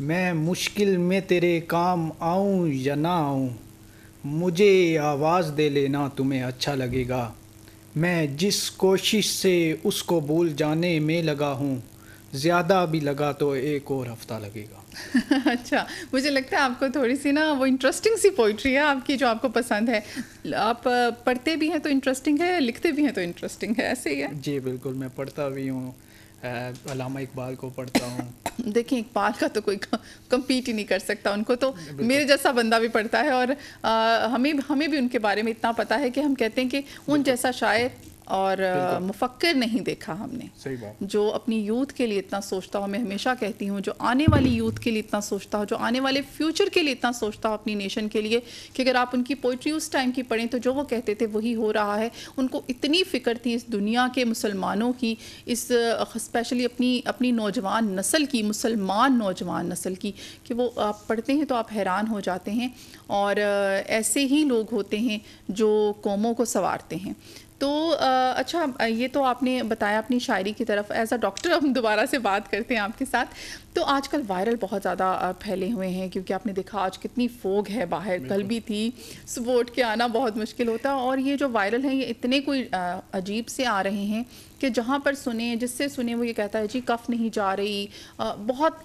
मैं मुश्किल में तेरे काम आऊँ या ना आऊँ? मुझे आवाज़ दे लेना तुम्हें अच्छा लगेगा। मैं जिस कोशिश से उसको भूल जाने में लगा हूँ ज़्यादा भी लगा तो एक और हफ़्ता लगेगा। अच्छा मुझे लगता है आपको थोड़ी सी ना वो इंटरेस्टिंग सी पोइट्री है आपकी जो आपको पसंद है। आप पढ़ते भी हैं तो इंटरेस्टिंग है लिखते भी हैं तो इंटरेस्टिंग है ऐसे ही है? जी बिल्कुल मैं पढ़ता भी हूँ। अलामा इकबाल को पढ़ता हूँ। देखिए इकबाल का तो कोई कम्पीट ही नहीं कर सकता उनको तो मेरे जैसा बंदा भी पढ़ता है और अ, हमें हमें भी उनके बारे में इतना पता है कि हम कहते हैं कि उन जैसा शायर और मुफक्किर नहीं देखा हमने। सही बात। जो अपनी यूथ के लिए इतना सोचता हो मैं हमेशा कहती हूँ जो आने वाली यूथ के लिए इतना सोचता हो जो आने वाले फ्यूचर के लिए इतना सोचता हो अपनी नेशन के लिए कि अगर आप उनकी पोइट्री उस टाइम की पढ़ें तो जो वो कहते थे वही हो रहा है। उनको इतनी फ़िक्र थी इस दुनिया के मुसलमानों की इस स्पेशली अपनी अपनी नौजवान नस्ल की मुसलमान नौजवान नस्ल की कि वो आप पढ़ते हैं तो आप हैरान हो जाते हैं और ऐसे ही लोग होते हैं जो कौमों को संवारते हैं। तो अ, अच्छा ये तो आपने बताया अपनी शायरी की तरफ़। एज अ डॉक्टर हम दोबारा से बात करते हैं आपके साथ। तो आजकल वायरल बहुत ज़्यादा फैले हुए हैं क्योंकि आपने देखा आज कितनी फोग है बाहर। कल भी थी सुबह उठ के आना बहुत मुश्किल होता। है और ये जो वायरल हैं ये इतने कोई अजीब से आ रहे हैं कि जहाँ पर सुने जिससे सुने वो ये कहता है जी कफ नहीं जा रही। बहुत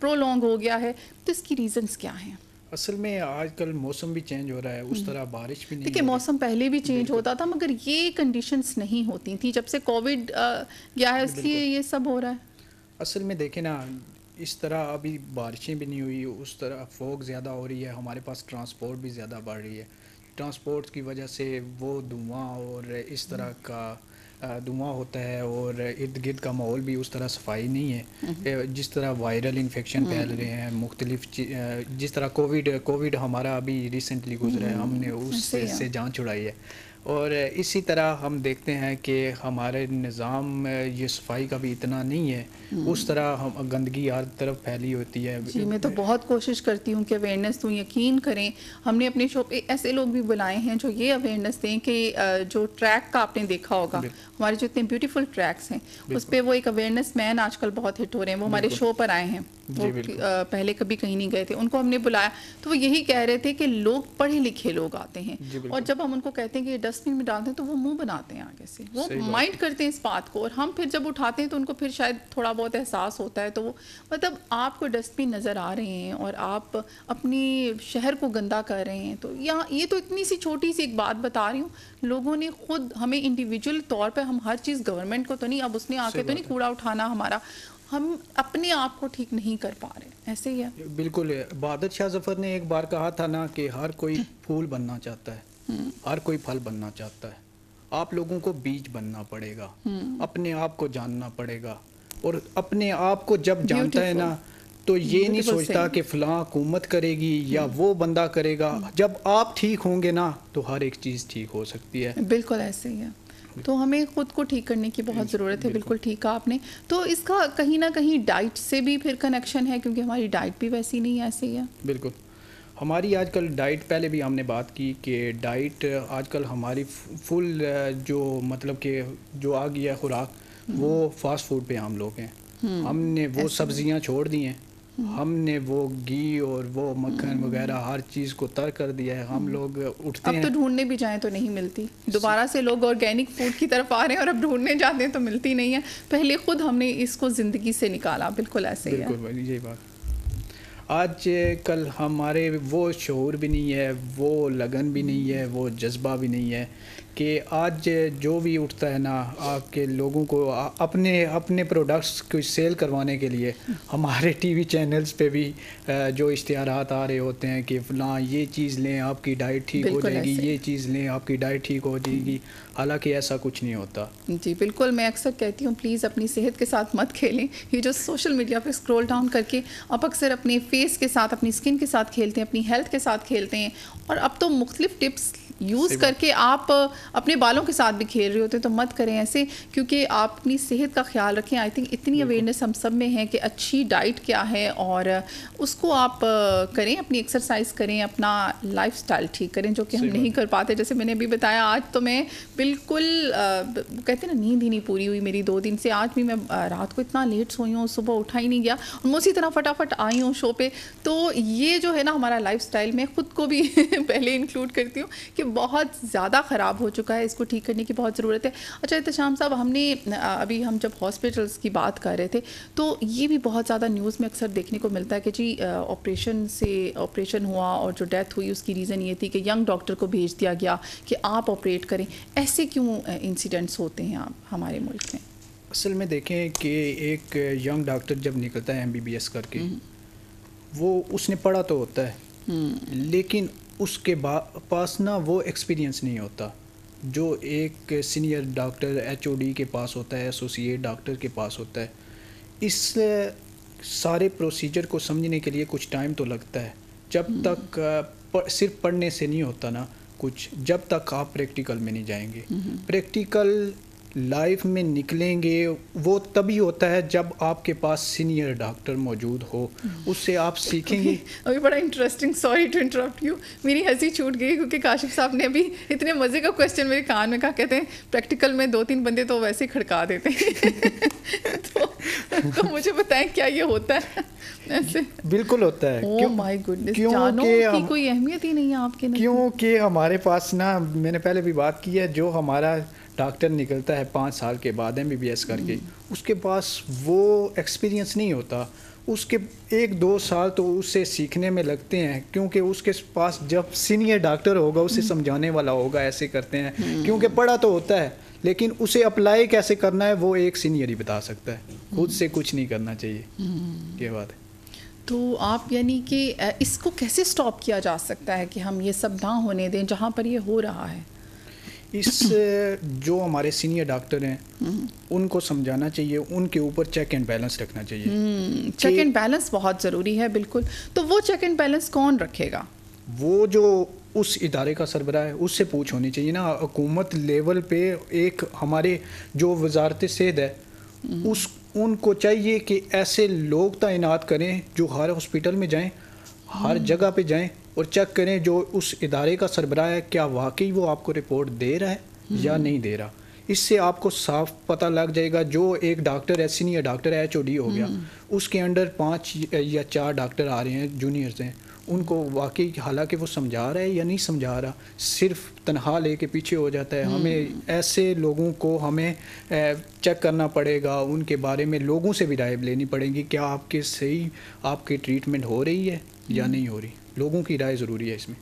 प्रोलोंग हो गया है। तो इसकी रीजंस क्या हैं? असल में आजकल मौसम भी चेंज हो रहा है उस तरह बारिश भी नहीं देखिए मौसम पहले भी चेंज होता था मगर ये कंडीशंस नहीं होती थी जब से कोविड गया है इसलिए ये सब हो रहा है। असल में देखें ना इस तरह अभी बारिशें भी नहीं हुई उस तरह फोग ज़्यादा हो रही है हमारे पास ट्रांसपोर्ट भी ज़्यादा बढ़ रही है। ट्रांसपोर्ट की वजह से वो धुआँ और इस तरह का धुआँ होता है और इर्द गिर्द का माहौल भी उस तरह सफ़ाई नहीं है। जिस तरह वायरल इन्फेक्शन फैल रहे हैं मुख्तलिफ़ जिस तरह कोविड कोविड हमारा अभी रिसेंटली गुजरा है हमने उस ऐसे ही है। से जान छुड़ाई है। और इसी तरह हम देखते हैं कि हमारे निज़ाम में ये सफ़ाई का भी इतना नहीं है। उस तरह हम गंदगी हर तरफ़ फैली होती है। जी मैं तो बहुत कोशिश करती हूँ कि अवेयरनेस दूँ यकीन करें। हमने अपने शो पे ऐसे लोग भी बुलाए हैं जो ये अवेयरनेस दें कि जो ट्रैक का आपने देखा होगा हमारे जो इतने ब्यूटीफुल ट्रैक्स हैं उस पर वो एक अवेयरनेस मैन आजकल बहुत हिट हो रहे हैं। वो हमारे शो पर आए हैं। वो पहले कभी कहीं नहीं गए थे। उनको हमने बुलाया। तो वो यही कह रहे थे कि लोग पढ़े लिखे लोग आते हैं। और जब हम उनको कहते हैं कि डस्टबिन में डालते हैं तो वो मुँह बनाते हैं आगे से। वो माइंड करते हैं इस बात को और हम फिर जब उठाते हैं तो उनको फिर शायद थोड़ा बहुत एहसास होता है तो वो मतलब आपको डस्टबिन नज़र आ रहे हैं और आप अपनी शहर को गंदा कर रहे हैं तो यहाँ ये तो इतनी सी छोटी सी एक बात बता रही हूँ लोगों ने खुद हमें इंडिविजुअल तौर पर हम हर चीज़ गवर्नमेंट को तो नहीं अब उसने आके तो नहीं कूड़ा उठाना हमारा हम अपने आप को ठीक नहीं कर पा रहे ऐसे ही है। बिल्कुल बहादुर शाह ज़फ़र ने एक बार कहा था ना कि हर कोई फूल बनना चाहता है। हर कोई फल बनना चाहता है। आप लोगों को बीज बनना पड़ेगा। अपने आप को जानना पड़ेगा। और अपने आप को जब जानता है ना तो ये नहीं सोचता. कि फलां हुकूमत करेगी या वो बंदा करेगा। जब आप ठीक होंगे ना तो हर एक चीज़ ठीक हो सकती है। बिल्कुल ऐसे ही है। तो हमें खुद को ठीक करने की बहुत ज़रूरत है। बिल्कुल ठीक कहा आपने। तो इसका कहीं ना कहीं डाइट से भी फिर कनेक्शन है क्योंकि हमारी डाइट भी वैसी नहीं ऐसे ही है। बिल्कुल। हमारी आजकल डाइट पहले भी हमने बात की कि डाइट आजकल हमारी फुल जो मतलब कि जो आ गया खुराक हम्म। वो फास्ट फ़ूड पे हम लोग हैं। हम्म। हमने वो सब्ज़ियाँ छोड़ दी हैं। हमने वो घी और वो मक्खन हम्म। वगैरह हर चीज़ को तर कर दिया है। हम हम्म। लोग उठते अब हैं। तो ढूँढने भी जाएँ तो नहीं मिलती। दोबारा से लोग ऑर्गेनिक फ़ूड की तरफ़ आ रहे हैं और अब ढूँढने जाते हैं तो मिलती नहीं है। पहले खुद हमने इसको ज़िंदगी से निकाला। बिल्कुल ऐसे ही बिल्कुल यही बात। आज कल हमारे वो शोर भी नहीं है, वो लगन भी नहीं है, वो जज्बा भी नहीं है। कि आज जो भी उठता है ना आपके लोगों को अपने अपने प्रोडक्ट्स को सेल करवाने के लिए हमारे टीवी चैनल्स पे भी जो इश्तहार आ रहे होते हैं कि फलां ये चीज़ लें आपकी डाइट ठीक हो जाएगी ये चीज़ लें आपकी डाइट ठीक हो जाएगी। हालाँकि ऐसा कुछ नहीं होता। जी बिल्कुल मैं अक्सर कहती हूँ प्लीज़ अपनी सेहत के साथ मत खेलें। ये जो सोशल मीडिया पर स्क्रॉल डाउन करके आप अक्सर अपने फेस के साथ अपनी स्किन के साथ खेलते हैं अपनी हेल्थ के साथ खेलते हैं। और अब तो मुख्तलिफ़ टिप्स यूज़ करके आप अपने बालों के साथ भी खेल रहे होते हैं तो मत करें ऐसे क्योंकि आप अपनी सेहत का ख्याल रखें। आई थिंक इतनी अवेयरनेस हम सब में है कि अच्छी डाइट क्या है और उसको आप करें अपनी एक्सरसाइज करें अपना लाइफ ठीक करें जो कि हम नहीं कर पाते। जैसे मैंने अभी बताया आज तो मैं बिल्कुल कहते हैं ना नींद ही नहीं पूरी हुई मेरी दो दिन से। आज भी मैं रात को इतना लेट सोई हूँ सुबह उठा ही नहीं गया और मैं उसी तरह फटाफट आई हूँ शो पे। तो ये जो है ना हमारा लाइफ मैं खुद को भी पहले इंक्लूड करती हूँ कि बहुत ज़्यादा ख़राब हो चुका है इसको ठीक करने की बहुत ज़रूरत है अच्छा इतशाम साहब हमने अभी हम जब हॉस्पिटल्स की बात कर रहे थे तो ये भी बहुत ज़्यादा न्यूज़ में अक्सर देखने को मिलता है कि जी ऑपरेशन से ऑपरेशन हुआ और जो डेथ हुई उसकी रीज़न ये थी कि यंग डॉक्टर को भेज दिया गया कि आप ऑपरेट करें ऐसे क्यों इंसिडेंट्स होते हैं आप हमारे मुल्क में असल में देखें कि एक यंग डॉक्टर जब निकलता है एमबीबीएस करके हम्म। वो उसने पढ़ा तो होता है हम्म। लेकिन उसके पास ना वो एक्सपीरियंस नहीं होता जो एक सीनियर डॉक्टर एचओडी के पास होता है एसोसिएट डॉक्टर के पास होता है इस सारे प्रोसीजर को समझने के लिए कुछ टाइम तो लगता है जब हम्म। तक सिर्फ़ पढ़ने से नहीं होता ना कुछ जब तक आप प्रैक्टिकल में नहीं जाएँगे प्रैक्टिकल हम्म। लाइफ में निकलेंगे वो तभी होता है जब आपके पास सीनियर डॉक्टर मौजूद हो। उससे आप सीखेंगे। अभी बड़ा interesting sorry to interrupt you मेरी हँसी छूट गई क्योंकि काशिफ साहब ने अभी इतने मज़े का क्वेश्चन मेरे कान में कहा कहते हैं प्रैक्टिकल में दो तीन बंदे तो वैसे ही खड़का देते हैं। तो, तो मुझे बताएँ क्या ये होता है? ऐसे। बिल्कुल होता है। Oh क्यों क्योंकि कोई अहमियत ही नहीं है आपके क्योंकि हमारे पास ना मैंने पहले भी बात की है जो हमारा डॉक्टर निकलता है पाँच साल के बाद एम करके। हम्म। उसके पास वो एक्सपीरियंस नहीं होता। उसके एक दो साल तो उससे सीखने में लगते हैं क्योंकि उसके पास जब सीनियर डॉक्टर होगा उसे हम्म। समझाने वाला होगा ऐसे करते हैं। हम्म। क्योंकि पढ़ा तो होता है लेकिन उसे अप्लाई कैसे करना है वो एक सीनियर ही बता सकता है। खुद से कुछ नहीं करना चाहिए। ये बात है। तो आप यानी कि इसको कैसे स्टॉप किया जा सकता है कि हम ये सब ना होने दें जहाँ पर ये हो रहा है? इस जो हमारे सीनियर डॉक्टर हैं उनको समझाना चाहिए उनके ऊपर चेक एंड बैलेंस रखना चाहिए चेक एंड बैलेंस बहुत ज़रूरी है बिल्कुल तो वो चेक एंड बैलेंस कौन रखेगा वो जो उस इदारे का सरबरा है उससे पूछ होनी चाहिए ना हुकूमत लेवल पे एक हमारे जो वजारत सेहत है हम्म। उस उनको चाहिए कि ऐसे लोग तैनात करें जो हर हॉस्पिटल में जाएँ हर हम्म। जगह पे जाएँ और चेक करें जो उस इदारे का सरबरा है क्या वाकई वो आपको रिपोर्ट दे रहा है या हम्म। नहीं दे रहा इससे आपको साफ़ पता लग जाएगा जो एक डॉक्टर है सीनियर डॉक्टर है एच हो गया हम्म। उसके अंडर पाँच या चार डॉक्टर आ रहे हैं जूनियर्स हैं उनको वाकई हालाँकि वो समझा रहा है या नहीं समझा रहा सिर्फ़ तनख्वाह लेके पीछे हो जाता है हमें हम्म। ऐसे लोगों को हमें चेक करना पड़ेगा उनके बारे में लोगों से भी राय लेनी पड़ेगी क्या आपके सही आपकी ट्रीटमेंट हो रही है या नहीं हो रही लोगों की राय ज़रूरी है इसमें।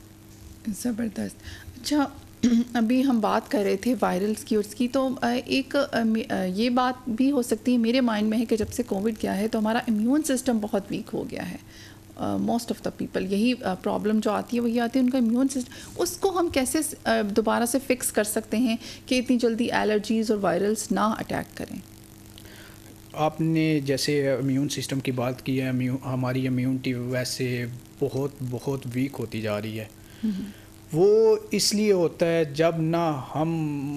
ज़बरदस्त। अच्छा अभी हम बात कर रहे थे वायरल्स की उसकी तो एक ये बात भी हो सकती है मेरे माइंड में है कि जब से कोविड गया है तो हमारा इम्यून सिस्टम बहुत वीक हो गया है। मोस्ट ऑफ़ द पीपल यही प्रॉब्लम uh, जो आती है वही आती है उनका इम्यून सिस्टम उसको हम कैसे uh, दोबारा से फिक्स कर सकते हैं कि इतनी जल्दी एलर्जीज़ और वायरल्स ना अटैक करें? आपने जैसे इम्यून सिस्टम की बात की है हमारी इम्यूनिटी वैसे बहुत बहुत वीक होती जा रही है। वो इसलिए होता है जब ना हम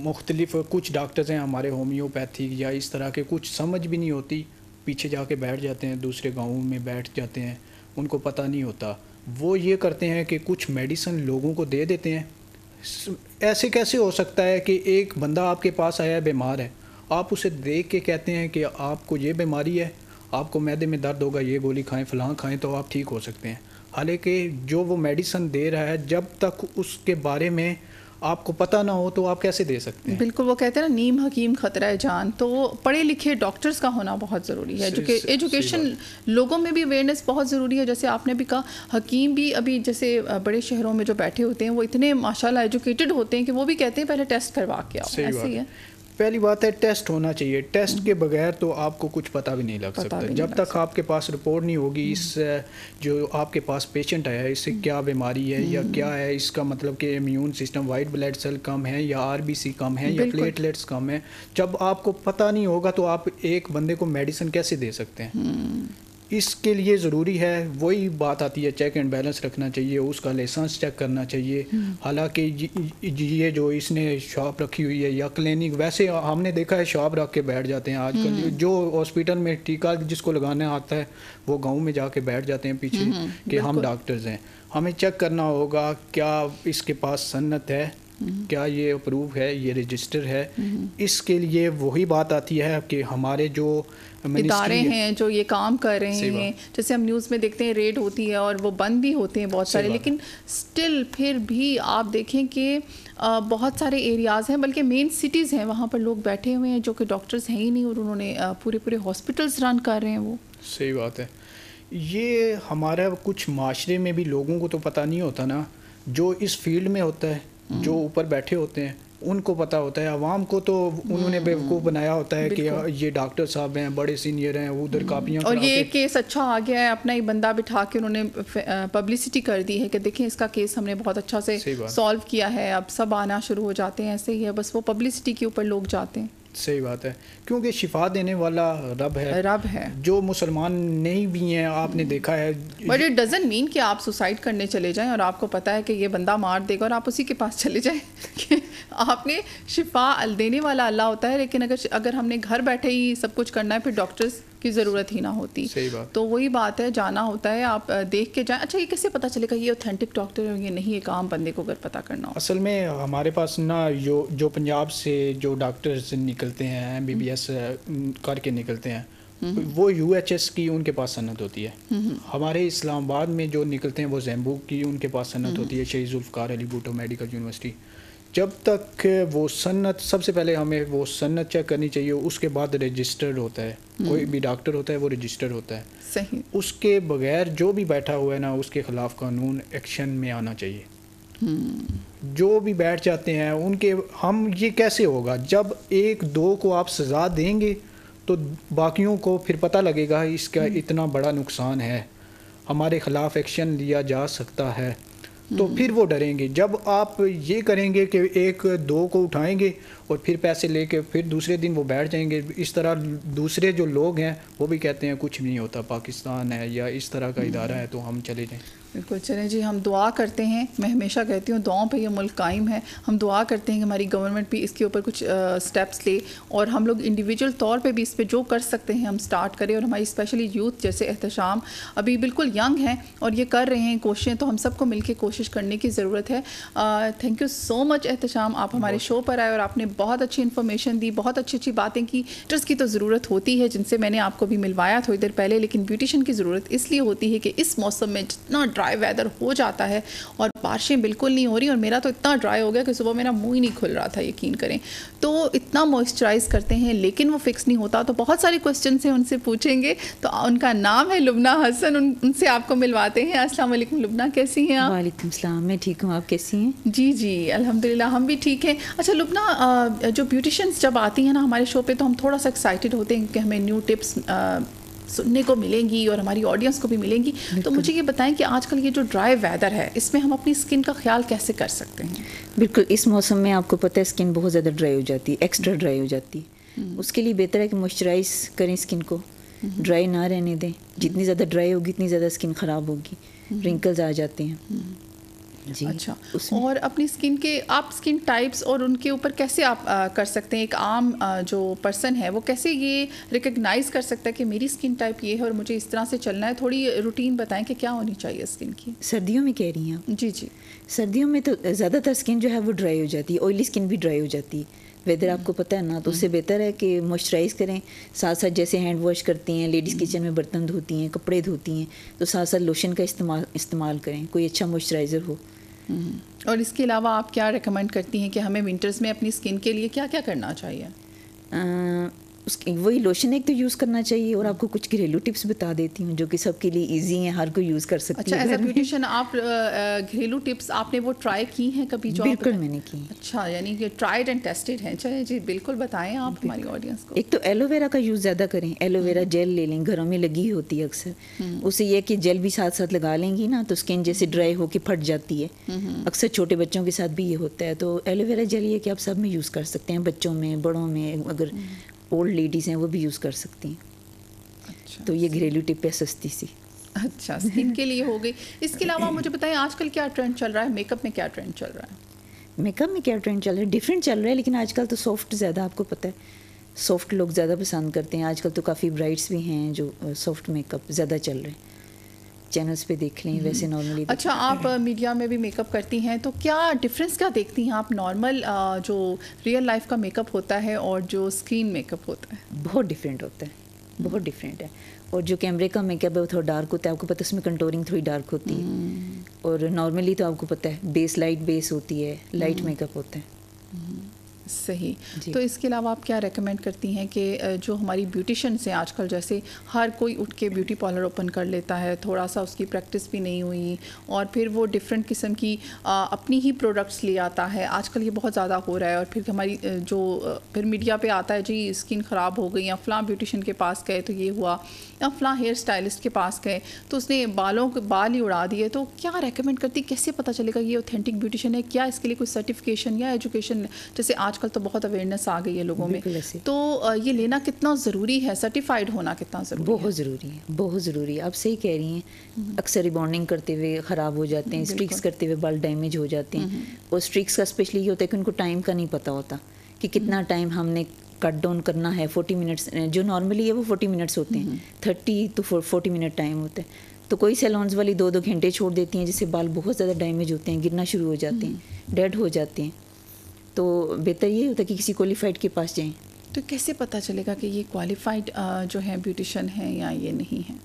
मुख्तलिफ़ कुछ डॉक्टर्स हैं हमारे होम्योपैथिक या इस तरह के कुछ समझ भी नहीं होती, पीछे जाके बैठ जाते हैं, दूसरे गाँव में बैठ जाते हैं, उनको पता नहीं होता। वो ये करते हैं कि कुछ मेडिसिन लोगों को दे देते हैं। ऐसे कैसे हो सकता है कि एक बंदा आपके पास आया है बीमार है आप उसे देख के कहते हैं कि आपको ये बीमारी है आपको मैदे में दर्द होगा ये गोली खाएँ फलां खाएँ तो आप ठीक हो सकते हैं। हालाँकि जो वो मेडिसन दे रहा है जब तक उसके बारे में आपको पता ना हो तो आप कैसे दे सकते हैं? बिल्कुल वो कहते हैं ना नीम हकीम खतरा है जान। तो पढ़े लिखे डॉक्टर्स का होना बहुत ज़रूरी है। एजुकेशन लोगों में भी अवेयरनेस बहुत ज़रूरी है। जैसे आपने भी कहा हकीम भी अभी जैसे बड़े शहरों में जो बैठे होते हैं वो इतने माशाल्लाह एजुकेटेड होते हैं कि वो भी कहते हैं पहले टेस्ट करवा के आओ। ऐसे ही है। पहली बात है टेस्ट होना चाहिए। टेस्ट के बगैर तो आपको कुछ पता भी नहीं लग सकता। जब तक आपके पास रिपोर्ट नहीं होगी इस जो आपके पास पेशेंट आया है इससे क्या बीमारी है या क्या है इसका मतलब कि immune system white blood cell कम है या आरबीसी कम है या प्लेटलेट्स कम है। जब आपको पता नहीं होगा तो आप एक बंदे को मेडिसिन कैसे दे सकते हैं? हम्म। इसके लिए ज़रूरी है वही बात आती है चेक एंड बैलेंस रखना चाहिए उसका लाइसेंस चेक करना चाहिए। हम्म। हालाँकि ये जो इसने शॉप रखी हुई है या क्लिनिक वैसे हमने देखा है शॉप रख के बैठ जाते हैं आजकल। हम्म। जो हॉस्पिटल में टीका जिसको लगाने आता है वो गाँव में जाके बैठ जाते हैं पीछे हम्म, कि हम डॉक्टर्स हैं। हमें चेक करना होगा क्या इसके पास सन्नत है? क्या ये अप्रूव है ये रजिस्टर है? इसके लिए वही बात आती है कि हमारे जो इदारे हैं जो ये काम कर रहे हैं जैसे हम न्यूज़ में देखते हैं रेड होती है और वो बंद भी होते हैं बहुत सारे लेकिन स्टिल फिर भी आप देखें कि बहुत सारे एरियाज़ हैं बल्कि मेन सिटीज़ हैं वहाँ पर लोग बैठे हुए हैं जो कि डॉक्टर्स हैं ही नहीं और उन्होंने पूरे पूरे हॉस्पिटल्स रन कर रहे हैं वो। सही बात है। ये हमारा कुछ माशरे में भी लोगों को तो पता नहीं होता ना जो इस फ़ील्ड में होता है जो। ऊपर बैठे होते हैं उनको पता होता है आवाम को तो उन्होंने हम्म। बेवकूफ़ बनाया होता है कि ये डॉक्टर साहब हैं बड़े सीनियर हैं उधर हम्म। कापियाँ और ये केस अच्छा आ गया है अपना ही बंदा बिठा के उन्होंने पब्लिसिटी कर दी है कि देखें इसका केस हमने बहुत अच्छा से सॉल्व किया है अब सब आना शुरू हो जाते हैं ऐसे ही है बस वो पब्लिसिटी के ऊपर लोग जाते हैं सही बात है। क्योंकि शिफा देने वाला रब है। रब है। जो मुसलमान नहीं भी हैं आपने देखा है। बट इट डजेंट मीन कि आप सुसाइड करने चले जाएँ और आपको पता है कि ये बंदा मार देगा और आप उसी के पास चले जाएँ। आपने शिफा देने वाला अल्लाह होता है लेकिन अगर अगर हमने घर बैठे ही सब कुछ करना है फिर डॉक्टर्स की ज़रूरत ही ना होती। सही बात। तो वही बात है जाना होता है आप देख के जाएँ। अच्छा ये कैसे पता चलेगा? ये ऑथेंटिक डॉक्टर है ये नहीं एक आम बंदे को अगर पता करना असल में हमारे पास ना जो जो पंजाब से जो डॉक्टर्स निकलते हैं एम बी बी एस करके निकलते हैं हम्म। वो यू एच एस की उनके पास सनत होती है। हम्म। हमारे इस्लामाबाद में जो निकलते हैं वो जैम्बू की उनके पास सनत हम्म। होती है शहीद जुल्फ़ार अली भूटो मेडिकल यूनिवर्सिटी। जब तक वो सन्नत सबसे पहले हमें वो सन्नत चेक करनी चाहिए उसके बाद रजिस्टर्ड होता है। हम्म। कोई भी डॉक्टर होता है वो रजिस्टर्ड होता है। सही। उसके बगैर जो भी बैठा हुआ है ना उसके ख़िलाफ़ कानून एक्शन में आना चाहिए। हम्म। जो भी बैठ जाते हैं उनके हम ये कैसे होगा? जब एक दो को आप सज़ा देंगे तो बाकियों को फिर पता लगेगा इसका हम्म। इतना बड़ा नुकसान है। हमारे ख़िलाफ़ एक्शन लिया जा सकता है। तो। फिर वो डरेंगे। जब आप ये करेंगे कि एक, दो को उठाएँगे और फिर पैसे लेके फिर दूसरे दिन वो बैठ जाएँगे। इस तरह दूसरे जो लोग हैं, वो भी कहते हैं, कुछ नहीं होता। पाकिस्तान है या इस तरह का इदारा है तो हम चले जाएँ। बिल्कुल चलें जी हम दुआ करते हैं। मैं हमेशा कहती हूँ दुआओं पे ये मुल्क कायम है। हम दुआ करते हैं कि हमारी गवर्नमेंट भी इसके ऊपर कुछ स्टेप्स ले और हम लोग इंडिविजुअल तौर पे भी इस पर जो कर सकते हैं हम स्टार्ट करें और हमारी स्पेशली यूथ जैसे एहतशाम अभी बिल्कुल यंग हैं और ये कर रहे हैं कोशिशें तो हम सबको मिल के कोशिश करने की ज़रूरत है। Thank you so much Ehtesham आप हमारे शो पर आए और आपने बहुत अच्छी इन्फॉर्मेशन दी बहुत अच्छी अच्छी बातें की। ट्रस्ट की तो ज़रूरत होती है जिनसे मैंने आपको भी मिलवाया थोड़ी देर पहले लेकिन ब्यूटिशन की ज़रूरत इसलिए होती है कि इस मौसम में जितना ड्राई वेदर हो जाता है और बारिशें बिल्कुल नहीं हो रही और मेरा तो इतना ड्राई हो गया कि सुबह मेरा मुँह ही नहीं खुल रहा था यकीन करें। तो इतना मॉइस्चराइज करते हैं लेकिन वो फिक्स नहीं होता। तो बहुत सारे क्वेश्चन हैं उनसे पूछेंगे। तो उनका नाम है लुबना हसन उन, उनसे आपको मिलवाते हैं। अस्सलाम वालेकुम लुबना कैसी हैं आप? वालेकुम सलाम मैं ठीक हूँ आप कैसी हैं? जी जी अल्हम्दुलिल्लाह हम भी ठीक हैं। अच्छा लुबना जो ब्यूटिशंस जब आती हैं ना हमारे शो पे तो हम थोड़ा सा एक्साइटेड होते हैं कि हमें न्यू टिप्स सुनने को मिलेंगी और हमारी ऑडियंस को भी मिलेंगी। तो मुझे ये बताएँ कि आजकल ये जो ड्राई वेदर है इसमें हम अपनी स्किन का ख्याल कैसे कर सकते हैं? बिल्कुल इस मौसम में आपको पता है स्किन बहुत ज़्यादा ड्राई हो जाती है एक्स्ट्रा ड्राई हो जाती। है हम्म। उसके लिए बेहतर है कि मॉइस्चराइज करें स्किन को। ड्राई हम्म। ना रहने दें। जितनी ज़्यादा ड्राई होगी उतनी ज़्यादा स्किन ख़राब होगी। रिंकल्स हम्म। आ जाते हैं। जी, अच्छा। उसमें- और अपनी स्किन के आप स्किन टाइप्स और उनके ऊपर कैसे आप आ, कर सकते हैं? एक आम आ, जो पर्सन है वो कैसे ये रिकग्नाइज कर सकता है कि मेरी स्किन टाइप ये है और मुझे इस तरह से चलना है? थोड़ी रूटीन बताएँ कि क्या होनी चाहिए स्किन की। सर्दियों में कह रही हैं जी जी। सर्दियों में तो ज़्यादातर स्किन जो है वो ड्राई हो जाती है ऑयली स्किन भी ड्राई हो जाती है। वेदर आपको पता है ना तो उससे बेहतर है कि मॉइस्चराइज करें। साथ साथ जैसे हैंड वॉश करती हैं लेडीज़ किचन में बर्तन धोती हैं कपड़े धोती हैं तो साथ साथ लोशन का इस्तेमाल इस्तेमाल करें। कोई अच्छा मॉइस्चराइज़र हो। हम्म। और इसके अलावा आप क्या रिकमेंड करती हैं कि हमें विंटर्स में अपनी स्किन के लिए क्या क्या करना चाहिए? उसकी वही लोशन एक तो यूज़ करना चाहिए और आपको कुछ घरेलू टिप्स बता देती हूँ जो कि सबके लिए इजी हैं हर कोई यूज़ कर सकती अच्छा है। एज ब्यूटिशियन आप घरेलू टिप्स आपने वो ट्राई की हैं कभी जो बिल्कुल मैंने की। अच्छा यानी कि ट्राइड एंड टेस्टेड हैं। चलिए जी बिल्कुल बताएँ आप हमारी ऑडियंस को। एक तो एलोवेरा का यूज़ ज़्यादा करें। एलोवेरा जेल ले लें घरों में लगी होती है अक्सर। उससे यह कि जेल भी साथ साथ लगा लेंगी ना तो स्किन जैसे ड्राई होकर फट जाती है। अक्सर छोटे बच्चों के साथ भी ये होता है। तो एलोवेरा जेल ये कि आप सब में यूज़ कर सकते हैं बच्चों में बड़ों में अगर ओल्ड लेडीज़ हैं वो भी यूज़ कर सकती हैं। अच्छा। तो ये घरेलू टिप है सस्ती सी। अच्छा स्किन के लिए हो गई। इसके अलावा मुझे बताएँ आजकल क्या ट्रेंड चल रहा है? मेकअप में क्या ट्रेंड चल रहा है? मेकअप में क्या ट्रेंड चल रहा है? डिफरेंट चल रहा है लेकिन आजकल तो सॉफ्ट ज़्यादा आपको पता है। सॉफ्ट लोग ज़्यादा पसंद करते हैं। आजकल तो काफ़ी ब्राइट्स भी हैं जो सॉफ्ट मेकअप ज़्यादा चल रहे हैं। चैनल्स पे देख लें वैसे नॉर्मली अच्छा आप मीडिया में भी मेकअप करती हैं तो क्या डिफरेंस क्या देखती हैं आप नॉर्मल जो रियल लाइफ का मेकअप होता है और जो स्क्रीन मेकअप होता है? बहुत डिफरेंट होता है बहुत डिफरेंट है। और जो कैमरे का मेकअप है वो थोड़ा डार्क होता है आपको पता है उसमें कंटोरिंग थोड़ी डार्क होती है। और नॉर्मली तो आपको पता है बेस लाइट बेस होती है लाइट मेकअप होता है। सही। तो इसके अलावा आप क्या रेकमेंड करती हैं कि जो हमारी ब्यूटिशियंस हैं आजकल जैसे हर कोई उठ के ब्यूटी पार्लर ओपन कर लेता है थोड़ा सा उसकी प्रैक्टिस भी नहीं हुई और फिर वो डिफरेंट किस्म की अ, अपनी ही प्रोडक्ट्स ले आता है। आजकल ये बहुत ज़्यादा हो रहा है और फिर हमारी जो फिर मीडिया पर आता है जी स्किन ख़राब हो गई या फ़लाँ ब्यूटिशन के पास गए तो ये हुआ या फ़लाँ हेयर स्टाइलिस्ट के पास गए तो उसने बालों के बाल ही उड़ा दिए तो क्या रेकमेंड करती कैसे पता चलेगा ये ऑथेंटिक ब्यूटिशन है क्या इसके लिए कोई सर्टिफिकेशन या एजुकेशन जैसे आजकल तो बहुत अवेयरनेस आ गई है लोगों में। तो ये लेना कितना ज़रूरी है? सर्टिफाइड होना कितना ज़रूरी है? बहुत ज़रूरी है बहुत ज़रूरी है। आप सही कह रही हैं। अक्सर रिबॉन्डिंग करते हुए ख़राब हो जाते हैं स्ट्रिक्स करते हुए बाल डैमेज हो जाते हैं। और स्ट्रिक्स का स्पेशली ये होता है कि उनको टाइम का नहीं पता होता कि कितना टाइम हमने कट डाउन करना है। फोर्टी मिनट्स जो नॉर्मली है वो फोर्टी मिनट्स होते हैं। Thirty to forty minute time होता है। तो कोई सैलॉन्स वाली दो दो घंटे छोड़ देती हैं जिससे बाल बहुत ज़्यादा डैमेज होते हैं गिरना शुरू हो जाते हैं डेड हो जाते हैं। तो बेहतर ये होता है कि किसी क्वालिफाइड के पास जाएँ। तो कैसे पता चलेगा कि ये क्वालिफाइड जो है ब्यूटिशन है या ये नहीं है?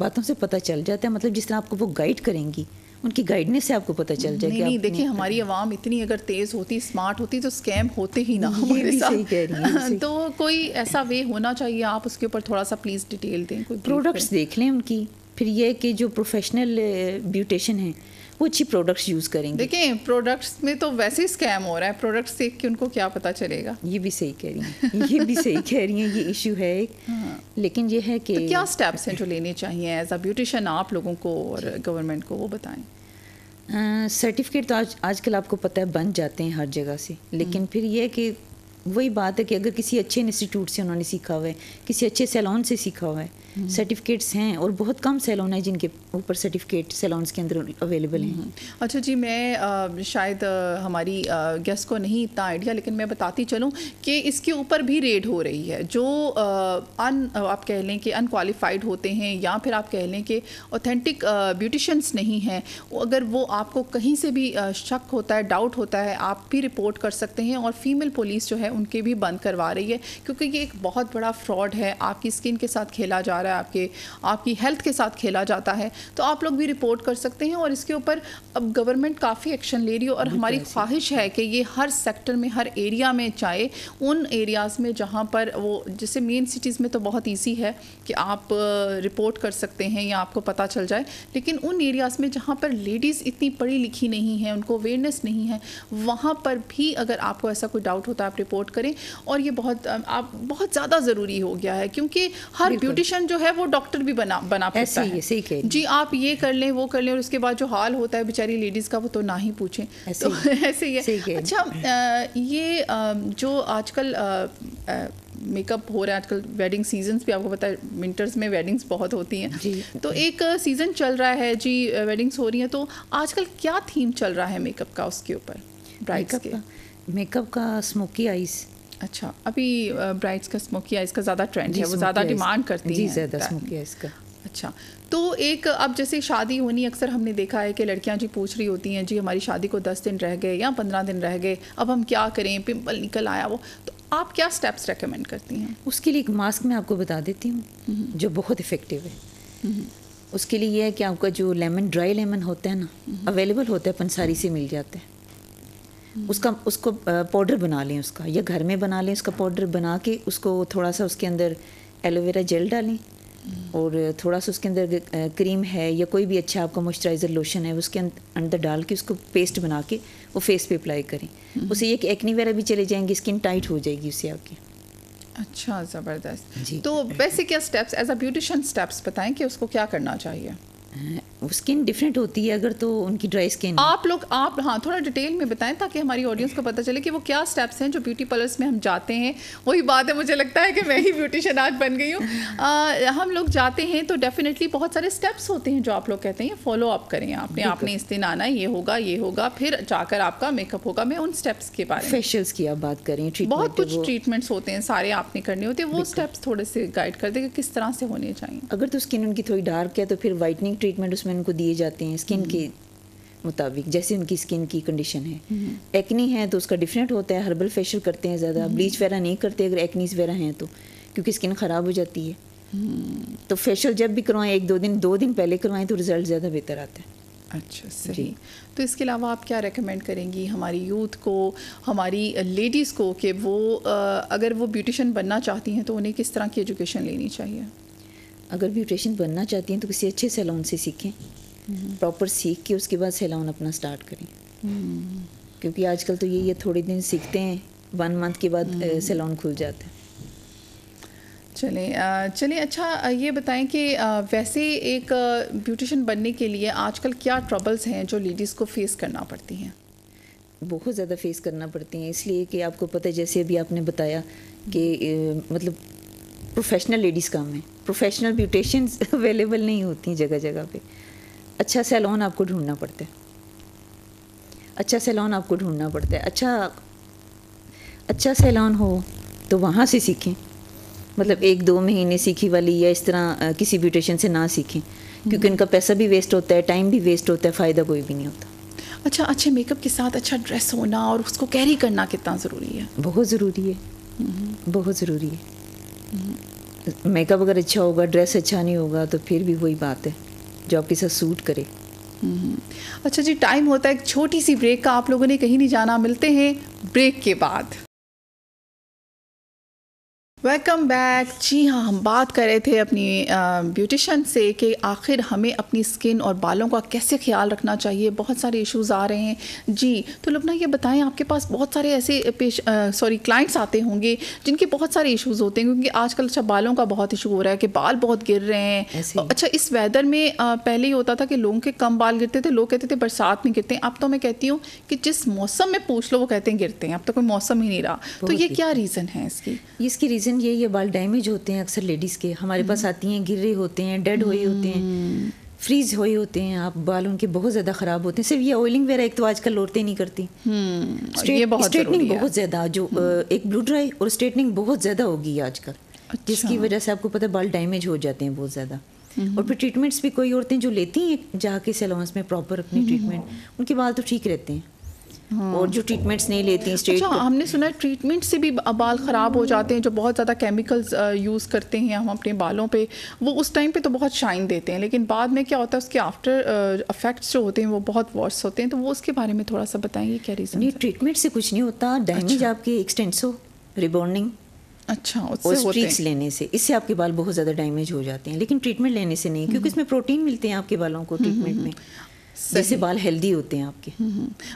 बातों से पता चल जाता है मतलब जिस तरह आपको वो गाइड करेंगी उनकी गाइडनेस से आपको पता चल जाए नहीं देखिए हमारी आवाम इतनी अगर तेज होती स्मार्ट होती तो स्कैम होते ही ना ये हमारे भी साथ। सही कह रही हैं। तो कोई ऐसा वे होना चाहिए आप उसके ऊपर थोड़ा सा प्लीज़ डिटेल दें कोई प्रोडक्ट्स देख लें उनकी। फिर ये कि जो प्रोफेशनल ब्यूटिशियन हैं वो अच्छी प्रोडक्ट्स यूज़ करेंगे। देखें प्रोडक्ट्स में तो वैसे ही स्कैम हो रहा है। प्रोडक्ट्स देख के उनको क्या पता चलेगा। ये भी सही कह रही हैं। ये भी सही कह रही हैं। ये इशू है एक। लेकिन ये है कि तो क्या स्टेप्स हैं जो लेने चाहिए एज अ ब्यूटिशियन आप लोगों को और गवर्नमेंट को वो बताएँ। सर्टिफिकेट तो आज आजकल आपको पता है बन जाते हैं हर जगह से। लेकिन फिर ये है कि वही बात है कि अगर किसी अच्छे इंस्टीट्यूट से उन्होंने सीखा हुआ है किसी अच्छे सैलॉन से सीखा हुआ है सर्टिफिकेट्स हैं और बहुत कम सैलॉन है जिनके ऊपर सर्टिफिकेट सैलॉन्स के अंदर अवेलेबल हैं। अच्छा जी मैं अ, शायद हमारी गेस्ट को नहीं इतना आइडिया लेकिन मैं बताती चलूँ कि इसके ऊपर भी रेड हो रही है। जो अन आप कह लें कि अनक्वालिफाइड होते हैं या फिर आप कह लें कि ऑथेंटिक ब्यूटिशंस नहीं हैं अगर वो आपको कहीं से भी शक होता है डाउट होता है आप भी रिपोर्ट कर सकते हैं और फीमेल पुलिस जो है उनके भी बंद करवा रही है क्योंकि ये एक बहुत बड़ा फ्रॉड है आपकी स्किन के साथ खेला जा रहा है आपके आपकी हेल्थ के साथ खेला जाता है। तो आप लोग भी रिपोर्ट कर सकते हैं और इसके ऊपर अब गवर्नमेंट काफ़ी एक्शन ले रही है और हमारी ख्वाहिश है कि ये हर सेक्टर में हर एरिया में चाहे उन एरियाज़ में जहाँ पर वो जैसे मेन सिटीज़ में तो बहुत ईजी है कि आप रिपोर्ट कर सकते हैं या आपको पता चल जाए लेकिन उन एरियाज़ में जहाँ पर लेडीज़ इतनी पढ़ी लिखी नहीं है उनको अवेयरनेस नहीं है वहाँ पर भी अगर आपको ऐसा कोई डाउट होता है आप रिपोर्ट करें। और ये बहुत आप बहुत ज़्यादा ज़रूरी हो गया है क्योंकि हर बिल्कुल। जो है वो डॉक्टर भी बना बना ऐसे ही है। जी आप ये कर लें वो कर लें और उसके बाद जो हाल होता है बेचारी लेडीज़ का वो तो ना ही पूछें। तो ऐसे ही है। अच्छा ये जो आजकल मेकअप हो रहा है आजकल वेडिंग सीजन्स भी आपको पता है विंटर्स में वेडिंग्स बहुत होती हैं। तो एक सीज़न चल रहा है जी वेडिंग्स हो रही हैं तो आजकल क्या थीम चल रहा है मेकअप का उसके ऊपर? ब्राइड्स के। मेकअप का स्मोकी आइज़ अच्छा अभी ब्राइड्स का स्मोकी आइज़ का ज़्यादा ट्रेंड है वो ज़्यादा डिमांड करती जी हैं। ज़्यादा स्मोकी आइज़ का। अच्छा तो एक अब जैसे शादी होनी अक्सर हमने देखा है कि लड़कियाँ जी पूछ रही होती हैं जी हमारी शादी को दस दिन रह गए या पंद्रह दिन रह गए अब हम क्या करें? पिंपल निकल आया वो। तो आप क्या स्टेप्स रेकमेंड करती हैं? उसके लिए एक मास्क मैं आपको बता देती हूँ जो बहुत इफ़ेक्टिव है। उसके लिए यह है कि आपका जो लेमन ड्राई लेमन होता है ना अवेलेबल होता है पंसारी से मिल जाता है। उसका उसको पाउडर बना लें उसका। या घर में बना लें उसका पाउडर बना के उसको थोड़ा सा उसके अंदर एलोवेरा जेल डालें। और थोड़ा सा उसके अंदर क्रीम है या कोई भी अच्छा आपका मॉइस्चराइज़र लोशन है उसके अंदर डाल के उसको पेस्ट बना के वो फेस पे अप्लाई करें। उससे ये कि एक्नी वगैरह भी चले जाएँगे स्किन टाइट हो जाएगी उससे आपकी। अच्छा ज़बरदस्त। तो वैसे क्या steps as a beautician steps बताएँ कि उसको क्या करना चाहिए? स्किन डिफरेंट होती है अगर तो उनकी ड्राई स्किन आप लोग आप हाँ थोड़ा डिटेल में बताएँ ताकि हमारी ऑडियंस को पता चले कि वो क्या स्टेप्स हैं जो ब्यूटी पार्लर्स में हम जाते हैं। वही बात है मुझे लगता है कि मैं ही ब्यूटिशियन आज बन गई हूँ। हम लोग जाते हैं तो डेफिनेटली बहुत सारे स्टेप्स होते हैं जो आप लोग कहते हैं। फॉलो अप करें आपने आपने इस दिन आना ये होगा ये होगा फिर जाकर आपका मेकअप होगा। मैं उन स्टेप्स के बारे में फेशियल्स की आप बात करें बहुत कुछ ट्रीटमेंट्स होते हैं सारे आपने करने होते हैं। वो स्टेप्स थोड़े से गाइड कर दें कि किस तरह से होने चाहिए। अगर तो स्किन उनकी थोड़ी डार्क है तो फिर वाइटनिंग ट्रीटमेंट उसमें उनको दिए जाते हैं स्किन के मुताबिक जैसे उनकी स्किन की कंडीशन है। एक्नी है तो उसका डिफरेंट होता है हर्बल फेशियल करते हैं ज़्यादा ब्लीच वगैरह नहीं करते अगर एक्नीज वगैरह हैं तो क्योंकि स्किन ख़राब हो जाती है। तो फेशियल जब भी करवाएँ एक दो दिन दो दिन पहले करवाएँ तो रिज़ल्ट ज़्यादा बेहतर आता है। अच्छा सही। तो इसके अलावा आप क्या रेकमेंड करेंगी हमारी यूथ को हमारी लेडीज़ को कि वो अगर वो ब्यूटिशियन बनना चाहती हैं तो उन्हें किस तरह की एजुकेशन लेनी चाहिए? अगर ब्यूटिशन बनना चाहती हैं तो किसी अच्छे सैलून से सीखें। प्रॉपर सीख के उसके बाद सैलून अपना स्टार्ट करें। क्योंकि आजकल तो ये ये थोड़े दिन सीखते हैं वन मंथ के बाद सैलून खुल जाता है। चलें अ, चलिए अच्छा ये बताएँ कि वैसे एक ब्यूटिशन बनने के लिए आजकल क्या ट्रबल्स हैं जो लेडीज़ को फेस करना पड़ती हैं? बहुत ज़्यादा फेस करना पड़ती हैं इसलिए कि आपको पता है जैसे अभी आपने बताया कि मतलब प्रोफेशनल लेडीज़ काम है। प्रोफेशनल ब्यूटिशियंस अवेलेबल नहीं होती जगह जगह पे। अच्छा सैलून आपको ढूंढना पड़ता है। अच्छा सैलून आपको ढूंढना पड़ता है। अच्छा अच्छा सैलून हो तो वहाँ से सीखें। मतलब एक दो महीने सीखी वाली या इस तरह किसी ब्यूटिशियन से ना सीखें। क्योंकि उनका पैसा भी वेस्ट होता है टाइम भी वेस्ट होता है फ़ायदा कोई भी नहीं होता। अच्छा अच्छे मेकअप के साथ अच्छा ड्रेस होना और उसको कैरी करना कितना ज़रूरी है? बहुत ज़रूरी है। बहुत ज़रूरी है। मेकअप अगर अच्छा होगा ड्रेस अच्छा नहीं होगा तो फिर भी वही बात है, जो आपके साथ सूट करे। अच्छा जी टाइम होता है, एक छोटी सी ब्रेक का, आप लोगों ने कहीं नहीं जाना, मिलते हैं ब्रेक के बाद। वेलकम बैक जी हाँ हम बात कर रहे थे अपनी ब्यूटिशन से कि आखिर हमें अपनी स्किन और बालों का कैसे ख्याल रखना चाहिए? बहुत सारे इश्यूज़ आ रहे हैं। जी तो लुबना ये बताएँ आपके पास बहुत सारे ऐसे पेश सॉरी क्लाइंट्स आते होंगे जिनके बहुत सारे इश्यूज़ होते हैं क्योंकि आजकल अच्छा बालों का बहुत इशू हो रहा है कि बाल बहुत गिर रहे हैं। अच्छा इस वेदर में अ, पहले ही होता था कि लोगों के कम बाल गिरते थे लोग कहते थे बरसात में गिरते हैं। अब तो मैं कहती हूँ कि जिस मौसम में पूछ लो वो कहते हैं गिरते हैं। अब तो कोई मौसम ही नहीं रहा। तो ये क्या रीज़न है इसकी? इसकी रीज़न ये ये बाल डैमेज होते हैं अक्सर लेडीज़ के। हमारे पास आती हैं गिर रहे होते हैं डेड हुए होते हैं फ्रीज हुए होते हैं। आप बाल उनके बहुत ज़्यादा ख़राब होते हैं। सिर्फ़ ये ऑयलिंग वगैरह एक तो आजकल औरतें नहीं करती। हम्म Straight- ये बहुत स्ट्रेटनिंग बहुत ज़्यादा जो एक ब्लू ड्राई और स्ट्रेटनिंग बहुत ज़्यादा होगी आजकल। जिसकी वजह से आपको पता है बाल डैमेज हो जाते हैं बहुत ज़्यादा। और फिर ट्रीटमेंट्स भी कोई औरतें जो लेती हैं जाके सैलून्स में प्रॉपर अपनी ट्रीटमेंट उनके बाल तो ठीक रहते हैं। और जो ट्रीटमेंट्स नहीं लेती स्ट्रेट अच्छा हमने सुना है ट्रीटमेंट से भी बाल ख़राब हो जाते हैं जो बहुत ज़्यादा केमिकल्स यूज़ करते हैं हम अपने बालों पे वो उस टाइम पे तो बहुत शाइन देते हैं लेकिन बाद में क्या होता है उसके आफ्टर इफेक्ट्स जो होते हैं वो बहुत वर्स होते हैं तो वो उसके बारे में थोड़ा सा बताएँगे क्या रीज़न नहीं ट्रीटमेंट से कुछ नहीं होता डैमेज आपके एक्सटेंसो रिबॉन्डिंग अच्छा और स्ट्रीक्स हैं। लेने से इससे आपके बाल बहुत ज़्यादा डैमेज हो जाते हैं लेकिन ट्रीटमेंट लेने से नहीं क्योंकि इसमें प्रोटीन मिलते हैं आपके बालों को ट्रीटमेंट में। जैसे बाल हेल्दी होते हैं आपके।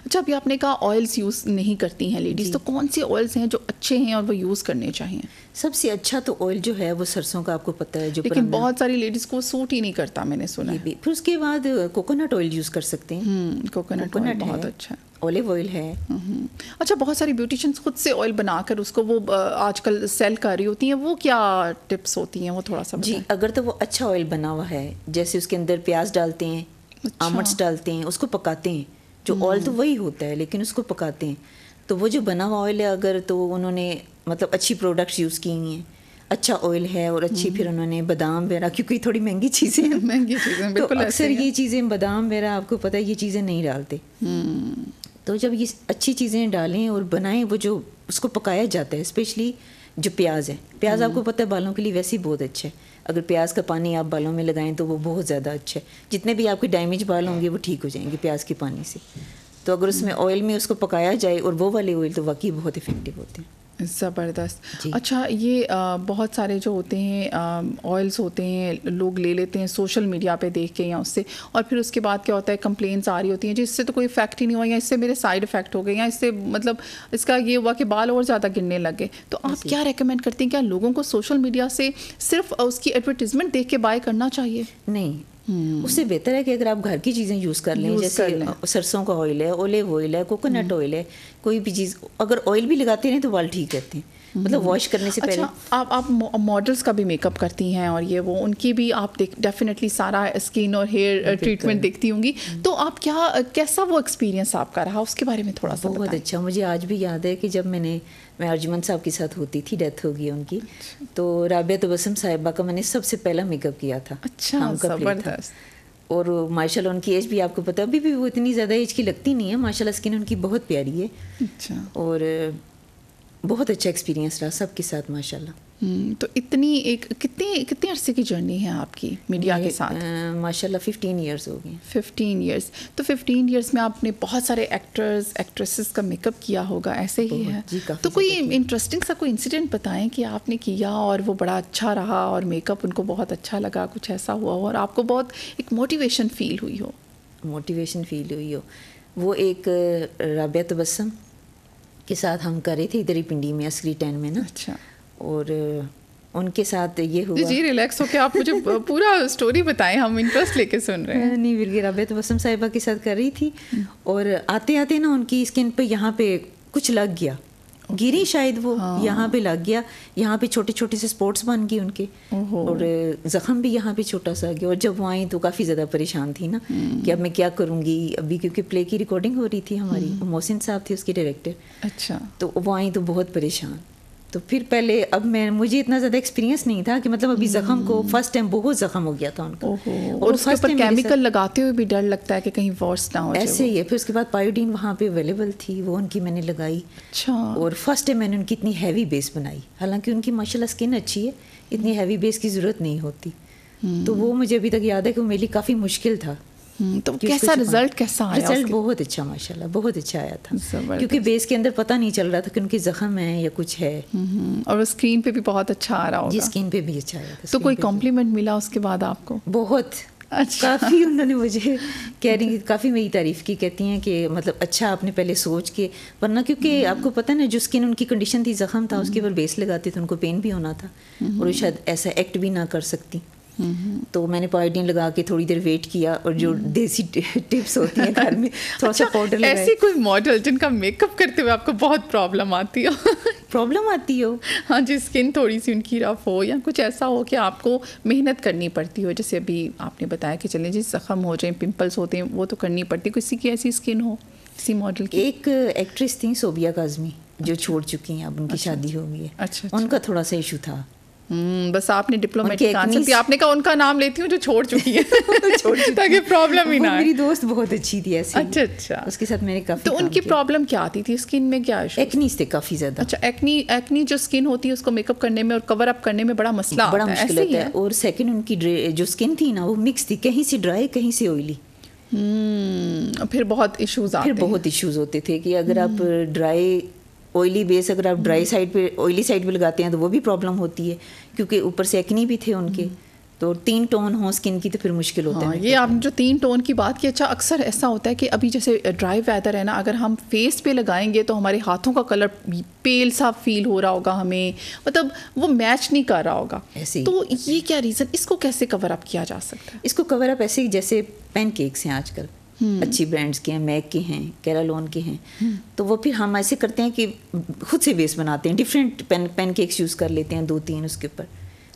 अच्छा अभी आपने कहा ऑयल्स यूज़ नहीं करती हैं लेडीज़ तो कौन से ऑयल्स हैं जो अच्छे हैं और वो यूज़ करने चाहिए? सबसे अच्छा तो ऑयल जो है वो सरसों का आपको पता है जो लेकिन बहुत सारी लेडीज़ को सूट ही नहीं करता मैंने सुना है। फिर उसके बाद कोकोनट ऑयल यूज़ कर सकते हैं। कोकोनट कोकोनट बहुत अच्छा। ऑलिव ऑयल है। अच्छा बहुत सारी ब्यूटिशियंस खुद से ऑयल बनाकर उसको वो आजकल सेल कर रही होती हैं। वो क्या टिप्स होती हैं? वो थोड़ा सा जी अगर तो वो अच्छा ऑयल बना हुआ है जैसे उसके अंदर प्याज डालते हैं अच्छा। आमट्स डालते हैं उसको पकाते हैं। जो ऑयल तो वही होता है लेकिन उसको पकाते हैं। तो वो जो बना हुआ ऑयल है अगर तो उन्होंने मतलब अच्छी प्रोडक्ट्स यूज़ की हुई हैं। अच्छा ऑयल है और अच्छी फिर उन्होंने बादाम वगैरह क्योंकि थोड़ी महँगी चीज़ें हैं। महँगी चीज़ें तो अक्सर ये चीज़ें बादाम वगैरह आपको पता है ये चीज़ें नहीं डालते। हम्म। तो जब ये अच्छी चीज़ें डालें और बनाएँ वो जो उसको पकाया जाता है स्पेशली जो प्याज है। प्याज आपको पता है बालों के लिए वैसे ही बहुत अच्छा है। अगर प्याज का पानी आप बालों में लगाएँ तो वो बहुत ज़्यादा अच्छा है। जितने भी आपके डैमेज बाल होंगे वो ठीक हो जाएँगे प्याज के पानी से। तो अगर उसमें ऑयल में उसको पकाया जाए और वो वाले ऑयल तो वाकई बहुत इफ़ेक्टिव होते हैं। ज़बरदस्त। अच्छा ये आ, बहुत सारे जो होते हैं ऑयल्स होते हैं लोग ले लेते हैं सोशल मीडिया पे देख के या उससे और फिर उसके बाद क्या होता है कंप्लेंट्स आ रही होती हैं जिससे तो कोई इफ़ेक्ट ही नहीं हुआ या इससे मेरे साइड इफ़ेक्ट हो गए या इससे मतलब इसका ये हुआ कि बाल और ज़्यादा गिरने लगे तो आप क्या रिकमेंड करती हैं क्या लोगों को सोशल मीडिया से सिर्फ़ उसकी एडवर्टीज़मेंट देख के बाय करना चाहिए? नहीं। उससे बेहतर है कि अगर आप घर की चीज़ें यूज़ कर लें जैसे सरसों का ऑयल है ओलिव ऑयल है कोकोनट ऑयल है कोई भी चीज़ अगर ऑयल भी लगाते हैं तो बाल ठीक रहते हैं। मतलब वॉश करने से अच्छा, पहले आप आप मॉडल्स का भी मेकअप करती हैं और ये वो उनकी भी आप डेफिनेटली सारा स्किन और हेयर ट्रीटमेंट देखती होंगी। हम्म। तो आप क्या कैसा वो एक्सपीरियंस आपका रहा? उसके बारे में थोड़ा सा बहुत अच्छा मुझे आज भी याद है कि जब मैंने मैं अर्जुमन साहब के साथ होती थी डेथ हो गई उनकी। तो राबिया तबसम साहिबा का मैंने सबसे पहला मेकअप किया था। अच्छा ज़बरदस्त। और माशाल्लाह उनकी एज भी आपको पता अभी भी वो इतनी ज़्यादा एज की लगती नहीं है। माशाल्लाह स्किन उनकी बहुत प्यारी है। अच्छा। और बहुत अच्छा एक्सपीरियंस रहा सबके साथ माशाल्लाह। तो इतनी एक कितनी कितने अरसे की जर्नी है आपकी मीडिया के साथ? माशाल्लाह फिफ्टीन इयर्स हो गए फिफ्टीन इयर्स तो फिफ्टीन इयर्स में आपने बहुत सारे एक्टर्स एक्ट्रेसेस का मेकअप किया होगा ऐसे ही है। तो कोई इंटरेस्टिंग सा कोई इंसिडेंट बताएँ कि आपने किया और वो बड़ा अच्छा रहा और मेकअप उनको बहुत अच्छा लगा कुछ ऐसा हुआ हो और आपको बहुत एक मोटिवेशन फील हुई हो? मोटिवेशन फील हुई हो। वो एक राबिया तबसम के साथ हम करे थे इधर ही पिंडी में असरी टेन में ना। अच्छा। और उनके साथ ये हुआ। जी रिलैक्स हो के आप मुझे पूरा स्टोरी बताएँ हम इंटरेस्ट लेके सुन रहे हैं। नहीं विरगी राबिया तो वसम साहिबा के साथ कर रही थी। और आते आते ना उनकी स्किन पे यहाँ पे कुछ लग गया। गिरी शायद वो हाँ। यहाँ पे लग गया। यहाँ पे छोटे छोटे से स्पोर्ट्स बन गए उनके। और जख्म भी यहाँ पे छोटा सा गया। और जब वो आई तो काफ़ी ज़्यादा परेशान थी ना हम्म। कि अब मैं क्या करूँगी? अभी क्योंकि प्ले की रिकॉर्डिंग हो रही थी हमारी। हम्म। मोहसिन साहब थे उसके डायरेक्टर अच्छा। तो वो आई तो बहुत परेशान। तो फिर पहले अब मैं मुझे इतना ज़्यादा एक्सपीरियंस नहीं था कि मतलब अभी ज़ख्म को फ़र्स्ट टाइम बहुत ज़ख्म हो गया था उनका। और उसके ऊपर केमिकल लगाते हुए भी डर लगता है कि कहीं वर्स ना हो ऐसे ही है फिर उसके बाद पायोडीन वहाँ पे अवेलेबल थी वो उनकी मैंने लगाई। अच्छा। और फ़र्स्ट टाइम मैंने उनकी इतनी हैवी बेस बनाई। हालाँकि उनकी माशाल्लाह स्किन अच्छी है इतनी हैवी बेस की ज़रूरत नहीं होती। हम्म। तो वो मुझे अभी तक याद है कि वो मेरे लिए काफ़ी मुश्किल था। तो कैसा रिज़ल्ट कैसा आया रिज़ल्ट बहुत अच्छा माशाल्लाह बहुत अच्छा आया था। क्योंकि बेस के अंदर पता नहीं चल रहा था कि उनकी जख्म है या कुछ है। हम्म, और स्क्रीन पे भी बहुत अच्छा आ रहा होगा। जी स्क्रीन पे भी अच्छा आया था तो कोई कॉम्प्लीमेंट मिला उसके बाद आपको? बहुत। अच्छा। काफ़ी उन्होंने मुझे कह रही काफ़ी मेरी तारीफ़ की कहती हैं कि मतलब अच्छा आपने पहले सोच के वरना क्योंकि हम्म। आपको पता है ना जो स्किन उनकी कंडीशन थी जख्म था उसके ऊपर बेस लगाते थे उनको पेन भी होना था। और शायद ऐसा एक्ट भी ना कर सकती। तो मैंने पायोडीन लगा के थोड़ी देर वेट किया और जो देसी टिप्स होती हैं घर में थोड़ा सा पाउडर अच्छा, ऐसी कोई मॉडल जिनका मेकअप करते हुए आपको बहुत प्रॉब्लम आती हो? प्रॉब्लम आती हो? हाँ जी स्किन थोड़ी सी उनकी रफ हो या कुछ ऐसा हो कि आपको मेहनत करनी पड़ती हो। जैसे अभी आपने बताया कि चलें जी जख्म हो जाए पिंपल्स होते हैं वो तो करनी पड़ती। किसी की ऐसी स्किन हो किसी मॉडल की? एक एक्ट्रेस थी सोबिया काजमी जो अच्छा। छोड़ चुकी हैं अब उनकी अच्छा। शादी हो गई है। अच्छा, अच्छा। उनका थोड़ा सा इशू था। हम्म, बस आपने डिप्लोमेटिक आंसर दिया। आपने कहा उनका नाम लेती हूँ जो छोड़ चुकी है। छोड़ ताकि प्रॉब्लम ही ना मेरी दोस्त बहुत अच्छी थी ऐसी अच्छा अच्छा। उसके साथ मैंने काफ़ी तो उनकी प्रॉब्लम क्या आती थी? स्किन में क्या एक्नी थे काफ़ी ज़्यादा। अच्छा एक्नी एक्नी जो स्किन होती है उसको मेकअप करने में और कवर अप करने में बड़ा मसला बड़ा मुश्किल होता है। और सेकंड उनकी जो स्किन थी ना वो मिक्स थी। कहीं से ड्राई कहीं से ऑयली हम्म, फिर बहुत इश्यूज़ आते फिर बहुत इश्यूज़ होते थे कि अगर आप ड्राई ऑयली बेस अगर आप ड्राई साइड पे ऑयली साइड पे लगाते हैं तो वो भी प्रॉब्लम होती है क्योंकि ऊपर से एक्नी भी थे उनके तो तीन टोन हो स्किन की तो फिर मुश्किल होता हाँ, है। ये आपने जो तीन टोन की बात की अच्छा अक्सर ऐसा होता है कि अभी जैसे ड्राई वेदर है ना अगर हम फेस पे लगाएँगे तो हमारे हाथों का कलर पेल सा फील हो रहा होगा हमें मतलब वो मैच नहीं कर रहा होगा। ऐसे। तो ये क्या रीज़न इसको कैसे कवर अप किया जा सकता है? इसको कवर अप ऐसे जैसे पैन केक्स हैं आजकल। हम्म। अच्छी ब्रांड्स के हैं मैक के हैं कैरालोन के हैं। तो वो फिर हम ऐसे करते हैं कि खुद से बेस बनाते हैं different pan pan cakes use कर लेते हैं दो तीन उसके ऊपर।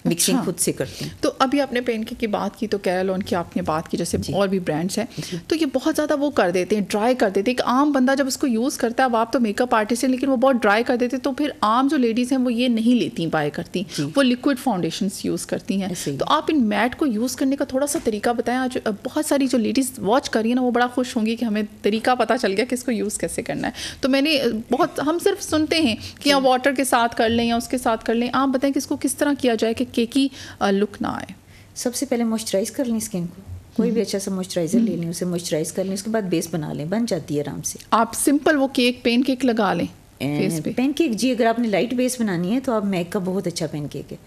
मिक्सिंग अच्छा। खुद से करते हैं। तो अभी आपने पेन की बात की तो कैरालोन की आपने बात की जैसे और भी ब्रांड्स हैं। तो ये बहुत ज़्यादा वो कर देते हैं ड्राई कर देते हैं। एक आम बंदा जब इसको यूज़ करता है अब आप तो मेकअप आर्टिस्ट हैं लेकिन वो बहुत ड्राई कर देते हैं तो फिर आम जो लेडीज़ हैं वो ये नहीं लेती बाय करती। वो लिक्विड फाउंडेशन यूज़ करती हैं। तो आप इन मैट को यूज़ करने का थोड़ा सा तरीका बताएँ। आज बहुत सारी जो लेडीज़ वॉच कर रही है ना वो बड़ा खुश होंगी कि हमें तरीका पता चल गया कि इसको यूज़ कैसे करना है। तो मैंने बहुत हम सिर्फ़ सुनते हैं कि यहाँ वाटर के साथ कर लें या उसके साथ कर लें। आप बताएँ कि इसको किस तरह किया जाए कि केकी लुक ना आए। सबसे पहले मॉइस्चराइज कर लें स्किन को। कोई हम्म। भी अच्छा सा मॉइस्चराइजर ले लें उसे मॉइस्चराइज कर लें उसके बाद बेस बना लें बन जाती है आराम से। आप सिंपल वो केक पेन केक लगा लें पेन केक जी अगर आपने लाइट बेस बनानी है तो आप मैक का बहुत अच्छा पेन केक है।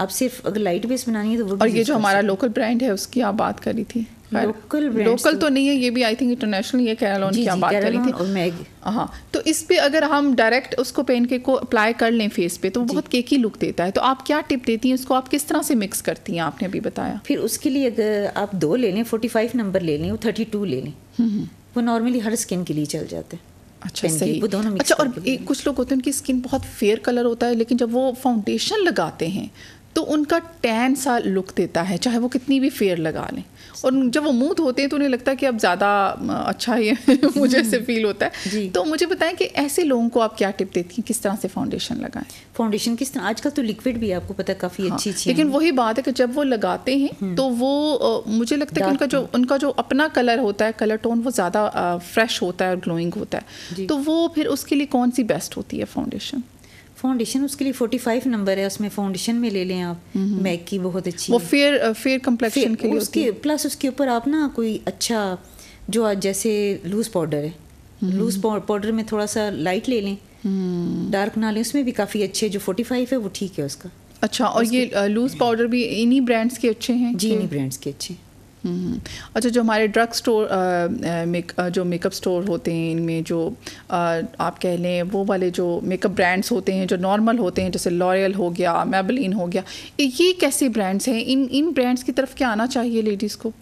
आप सिर्फ़ अगर लाइट बेस बनानी है तो वो और ये जो हमारा लोकल ब्रांड है उसकी आप बात करी रही थी। Brands लोकल तो- नहीं है ये भी आई थिंक इंटरनेशनल ये कैरालोन की आप बात कर रही थी? हाँ तो इस पे अगर हम डायरेक्ट उसको पेन केक को अप्लाई कर लें फेस पे तो वो बहुत केकी लुक देता है। तो आप क्या टिप देती हैं उसको आप किस तरह से मिक्स करती हैं? आपने अभी बताया। फिर उसके लिए अगर आप दो ले लें फोर्टी फाइव नंबर ले लें थर्टी टू ले लें हम्म, वो नॉर्मली हर स्किन के लिए चल जाते हैं। अच्छा सही। वो दोनों अच्छा और कुछ लोग होते हैं उनकी स्किन बहुत फेयर कलर होता है लेकिन जब वो फाउंडेशन लगाते हैं तो उनका टैन सा लुक देता है चाहे वो कितनी भी फेयर लगा लें। और जब वो मुँह धोते हैं तो उन्हें लगता है कि अब ज़्यादा अच्छा ये मुझे ऐसे फील होता है। तो मुझे बताएँ कि ऐसे लोगों को आप क्या टिप देती हैं किस तरह से फाउंडेशन लगाएँ? फाउंडेशन किस तरह? आजकल तो लिक्विड भी आपको पता है काफ़ी हाँ, अच्छी अच्छी लेकिन वही बात है कि जब वो लगाते हैं तो वो मुझे लगता है कि उनका जो उनका जो अपना कलर होता है कलर टोन वो ज़्यादा फ्रेश होता है और ग्लोइंग होता है। तो वो फिर उसके लिए कौन सी बेस्ट होती है फाउंडेशन फाउंडेशन उसके लिए फोर्टी फाइव नंबर है उसमें फाउंडेशन में ले लें आप। मैक की बहुत अच्छी वो है। फेयर फेयर कम्प्लेक्शन के लिए उसके प्लस उसके ऊपर आप ना कोई अच्छा जो आज जैसे लूज पाउडर है। लूज पाउडर में थोड़ा सा लाइट ले लें। डार्क ना लें उसमें भी काफ़ी अच्छे जो फोर्टी फाइव है वो ठीक है उसका। अच्छा और ये लूज पाउडर भी इन्हीं ब्रांड्स के अच्छे हैं जी इन्हीं ब्रांड्स के अच्छे हम्म। अच्छा जो हमारे ड्रग स्टोर मेक जो मेकअप स्टोर होते हैं इनमें जो अ, आप कह लें वो वाले जो मेकअप ब्रांड्स होते हैं जो नॉर्मल होते हैं जैसे लॉयल हो गया मेबलिन हो गया ये- कैसे ब्रांड्स हैं? इन इन ब्रांड्स की तरफ़ क्या आना चाहिए लेडीज़ को?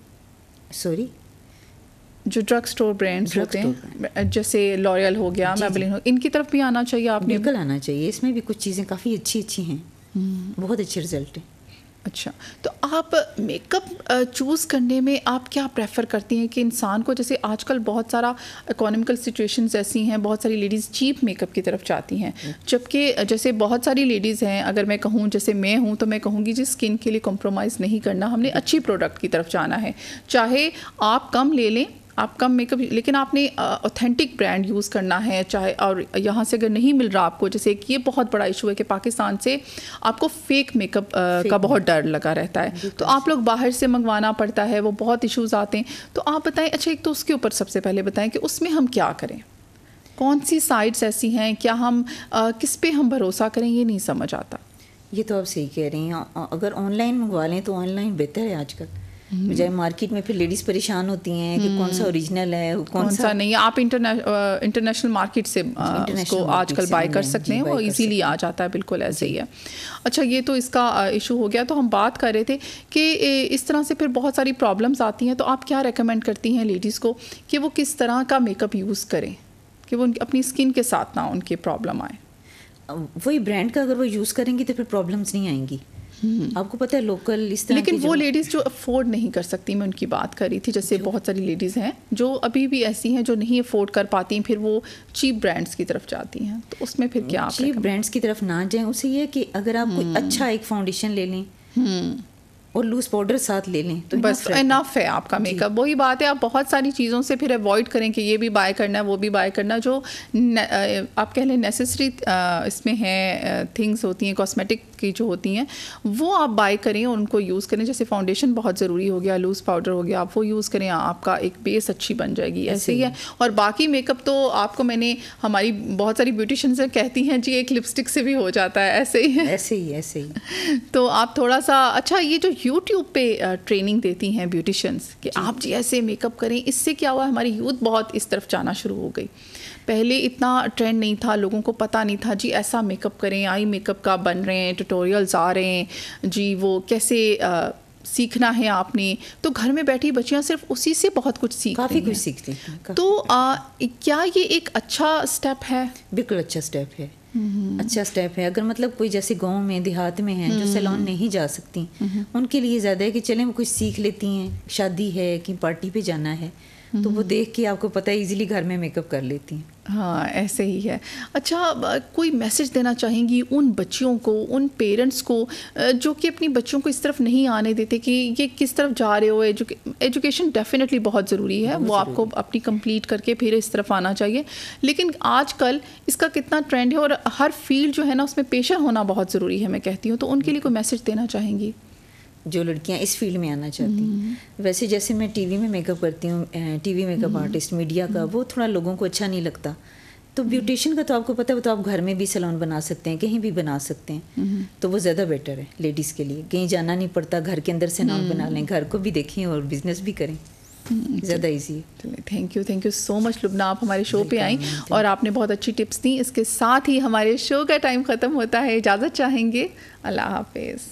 सॉरी जो ड्रग स्टोर ब्रांड्स होते हैं जैसे लॉयल हो गया जी। हो इनकी तरफ़ भी आना चाहिए आपने? बिल्कुल आना चाहिए इसमें भी कुछ चीज़ें काफ़ी अच्छी अच्छी हैं। हम्म। बहुत अच्छे रिज़ल्ट हैं। अच्छा तो आप मेकअप चूज़ करने में आप क्या प्रेफर करती हैं कि इंसान को जैसे आजकल बहुत सारा इकोनॉमिकल सिचुएशंस ऐसी हैं बहुत सारी लेडीज़ चीप मेकअप की तरफ़ जाती हैं जबकि जैसे बहुत सारी लेडीज़ हैं अगर मैं कहूँ जैसे मैं हूँ तो मैं कहूँगी जी स्किन के लिए कॉम्प्रोमाइज़ नहीं करना हमने अच्छी प्रोडक्ट की तरफ़ जाना है चाहे आप कम ले लें आप कम मेकअप लेकिन आपने ऑथेंटिक ब्रांड यूज़ करना है चाहे और यहाँ से अगर नहीं मिल रहा आपको जैसे कि ये बहुत बड़ा इशू है कि पाकिस्तान से आपको फेक मेकअप का बहुत डर लगा रहता है। तो आप लोग बाहर से मंगवाना पड़ता है वो बहुत इश्यूज़ आते हैं। तो आप बताएँ अच्छा एक तो उसके ऊपर सबसे पहले बताएँ कि उसमें हम क्या करें? कौन सी साइट्स ऐसी हैं क्या हम अ, किस पे हम भरोसा करें ये नहीं समझ आता। ये तो आप सही कह रही हैं। अगर ऑनलाइन मंगवा लें तो ऑनलाइन बेहतर है आजकल। बजाय मार्केट में फिर लेडीज़ परेशान होती हैं कि कौन सा ओरिजिनल है कौन, कौन सा नहीं आप इंटरनेशनल मार्केट से उसको आजकल बाय कर सकते हैं वो इजीली आ जाता है बिल्कुल ऐसे ही है। अच्छा ये तो इसका इशू हो गया तो हम बात कर रहे थे कि इस तरह से फिर बहुत सारी प्रॉब्लम्स आती हैं तो आप क्या रिकमेंड करती हैं लेडीज़ को कि वो किस तरह का मेकअप यूज़ करें? कि वो अपनी स्किन के साथ ना उनकी प्रॉब्लम आए। वही ब्रांड का अगर वो यूज़ करेंगी तो फिर प्रॉब्लम्स नहीं आएँगी। आपको पता है लोकल इस तरह लेकिन वो लेडीज़ जो अफोर्ड नहीं कर सकती मैं उनकी बात कर रही थी जैसे बहुत सारी लेडीज़ हैं जो अभी भी ऐसी हैं जो नहीं अफोर्ड कर पाती फिर वो चीप ब्रांड्स की तरफ़ जाती हैं। तो उसमें फिर क्या चीप ब्रांड्स की तरफ़ ना जाएँ उसे ये कि अगर आप कोई अच्छा एक फाउंडेशन ले लें और लूज पाउडर साथ ले लें तो बस है। इनफ है आपका मेकअप वही बात है आप बहुत सारी चीज़ों से फिर अवॉइड करें कि ये भी बाय करना है वो भी बाय करना जो न, आप कह लें नेसेसरी इसमें है थिंग्स होती हैं कॉस्मेटिक की जो होती हैं वो आप बाय करें और उनको यूज़ करें। जैसे फाउंडेशन बहुत ज़रूरी हो गया लूज़ पाउडर हो गया आप वो यूज़ करें आपका एक बेस अच्छी बन जाएगी ऐसे ही है और बाकी मेकअप तो आपको मैंने हमारी बहुत सारी ब्यूटिशन से कहती हैं जी एक लिपस्टिक से भी हो जाता है ऐसे ही है। ऐसे ही ऐसे ही। तो आप थोड़ा सा अच्छा ये जो यूट्यूब पे ट्रेनिंग देती हैं ब्यूटिशंस कि आप जी ऐसे मेकअप करें इससे क्या हुआ हमारी यूथ बहुत इस तरफ़ जाना शुरू हो गई। पहले इतना ट्रेंड नहीं था लोगों को पता नहीं था जी ऐसा मेकअप करें आई मेकअप का बन रहे हैं ट्यूटोरियल्स आ रहे हैं जी वो कैसे आ, सीखना है आपने। तो घर में बैठी बच्चियाँ सिर्फ़ उसी से बहुत कुछ सीख काफ़ी कुछ सीखती हैं तो आ, क्या ये एक अच्छा स्टेप है? बिल्कुल अच्छा स्टेप है। अच्छा स्टेप है। अगर मतलब कोई जैसे गाँव में देहात में है जो सैलून नहीं जा सकती उनके लिए ज़्यादा है कि चलें वो कुछ सीख लेती हैं शादी है कि पार्टी पे जाना है तो वो देख के आपको पता है इजीली घर में मेकअप कर लेती हैं। हाँ ऐसे ही है। अच्छा कोई मैसेज देना चाहेंगी उन बच्चियों को उन पेरेंट्स को जो कि अपनी बच्चों को इस तरफ़ नहीं आने देते कि ये किस तरफ़ जा रहे हो? एजुके, एजुकेशन डेफिनेटली बहुत ज़रूरी है। वो आपको अपनी कंप्लीट करके फिर इस तरफ़ आना चाहिए। लेकिन आजकल इसका कितना ट्रेंड है और हर फ़ील्ड जो है ना उसमें पेशा होना बहुत ज़रूरी है मैं कहती हूँ। तो उनके लिए कोई मैसेज देना चाहेंगी? जो लड़कियाँ इस फ़ील्ड में आना चाहती हैं। हम्म। वैसे जैसे मैं टीवी में मेकअप करती हूँ टीवी मेकअप आर्टिस्ट मीडिया का वो थोड़ा लोगों को अच्छा नहीं लगता। तो ब्यूटिशियन का तो आपको पता है वो तो आप घर में भी सलोन बना सकते हैं कहीं भी बना सकते हैं। हम्म। तो वो ज़्यादा बेटर है लेडीज़ के लिए। कहीं जाना नहीं पड़ता घर के अंदर सलोन बना लें घर को भी देखें और बिज़नेस भी करें। हम्म, ज़्यादा इजी है। Thank you thank you so much Lubna आप हमारे शो पे आई और आपने बहुत अच्छी टिप्स दी। इसके साथ ही हमारे शो का टाइम ख़त्म होता है इजाज़त चाहेंगे। अल्लाह हाफिज़।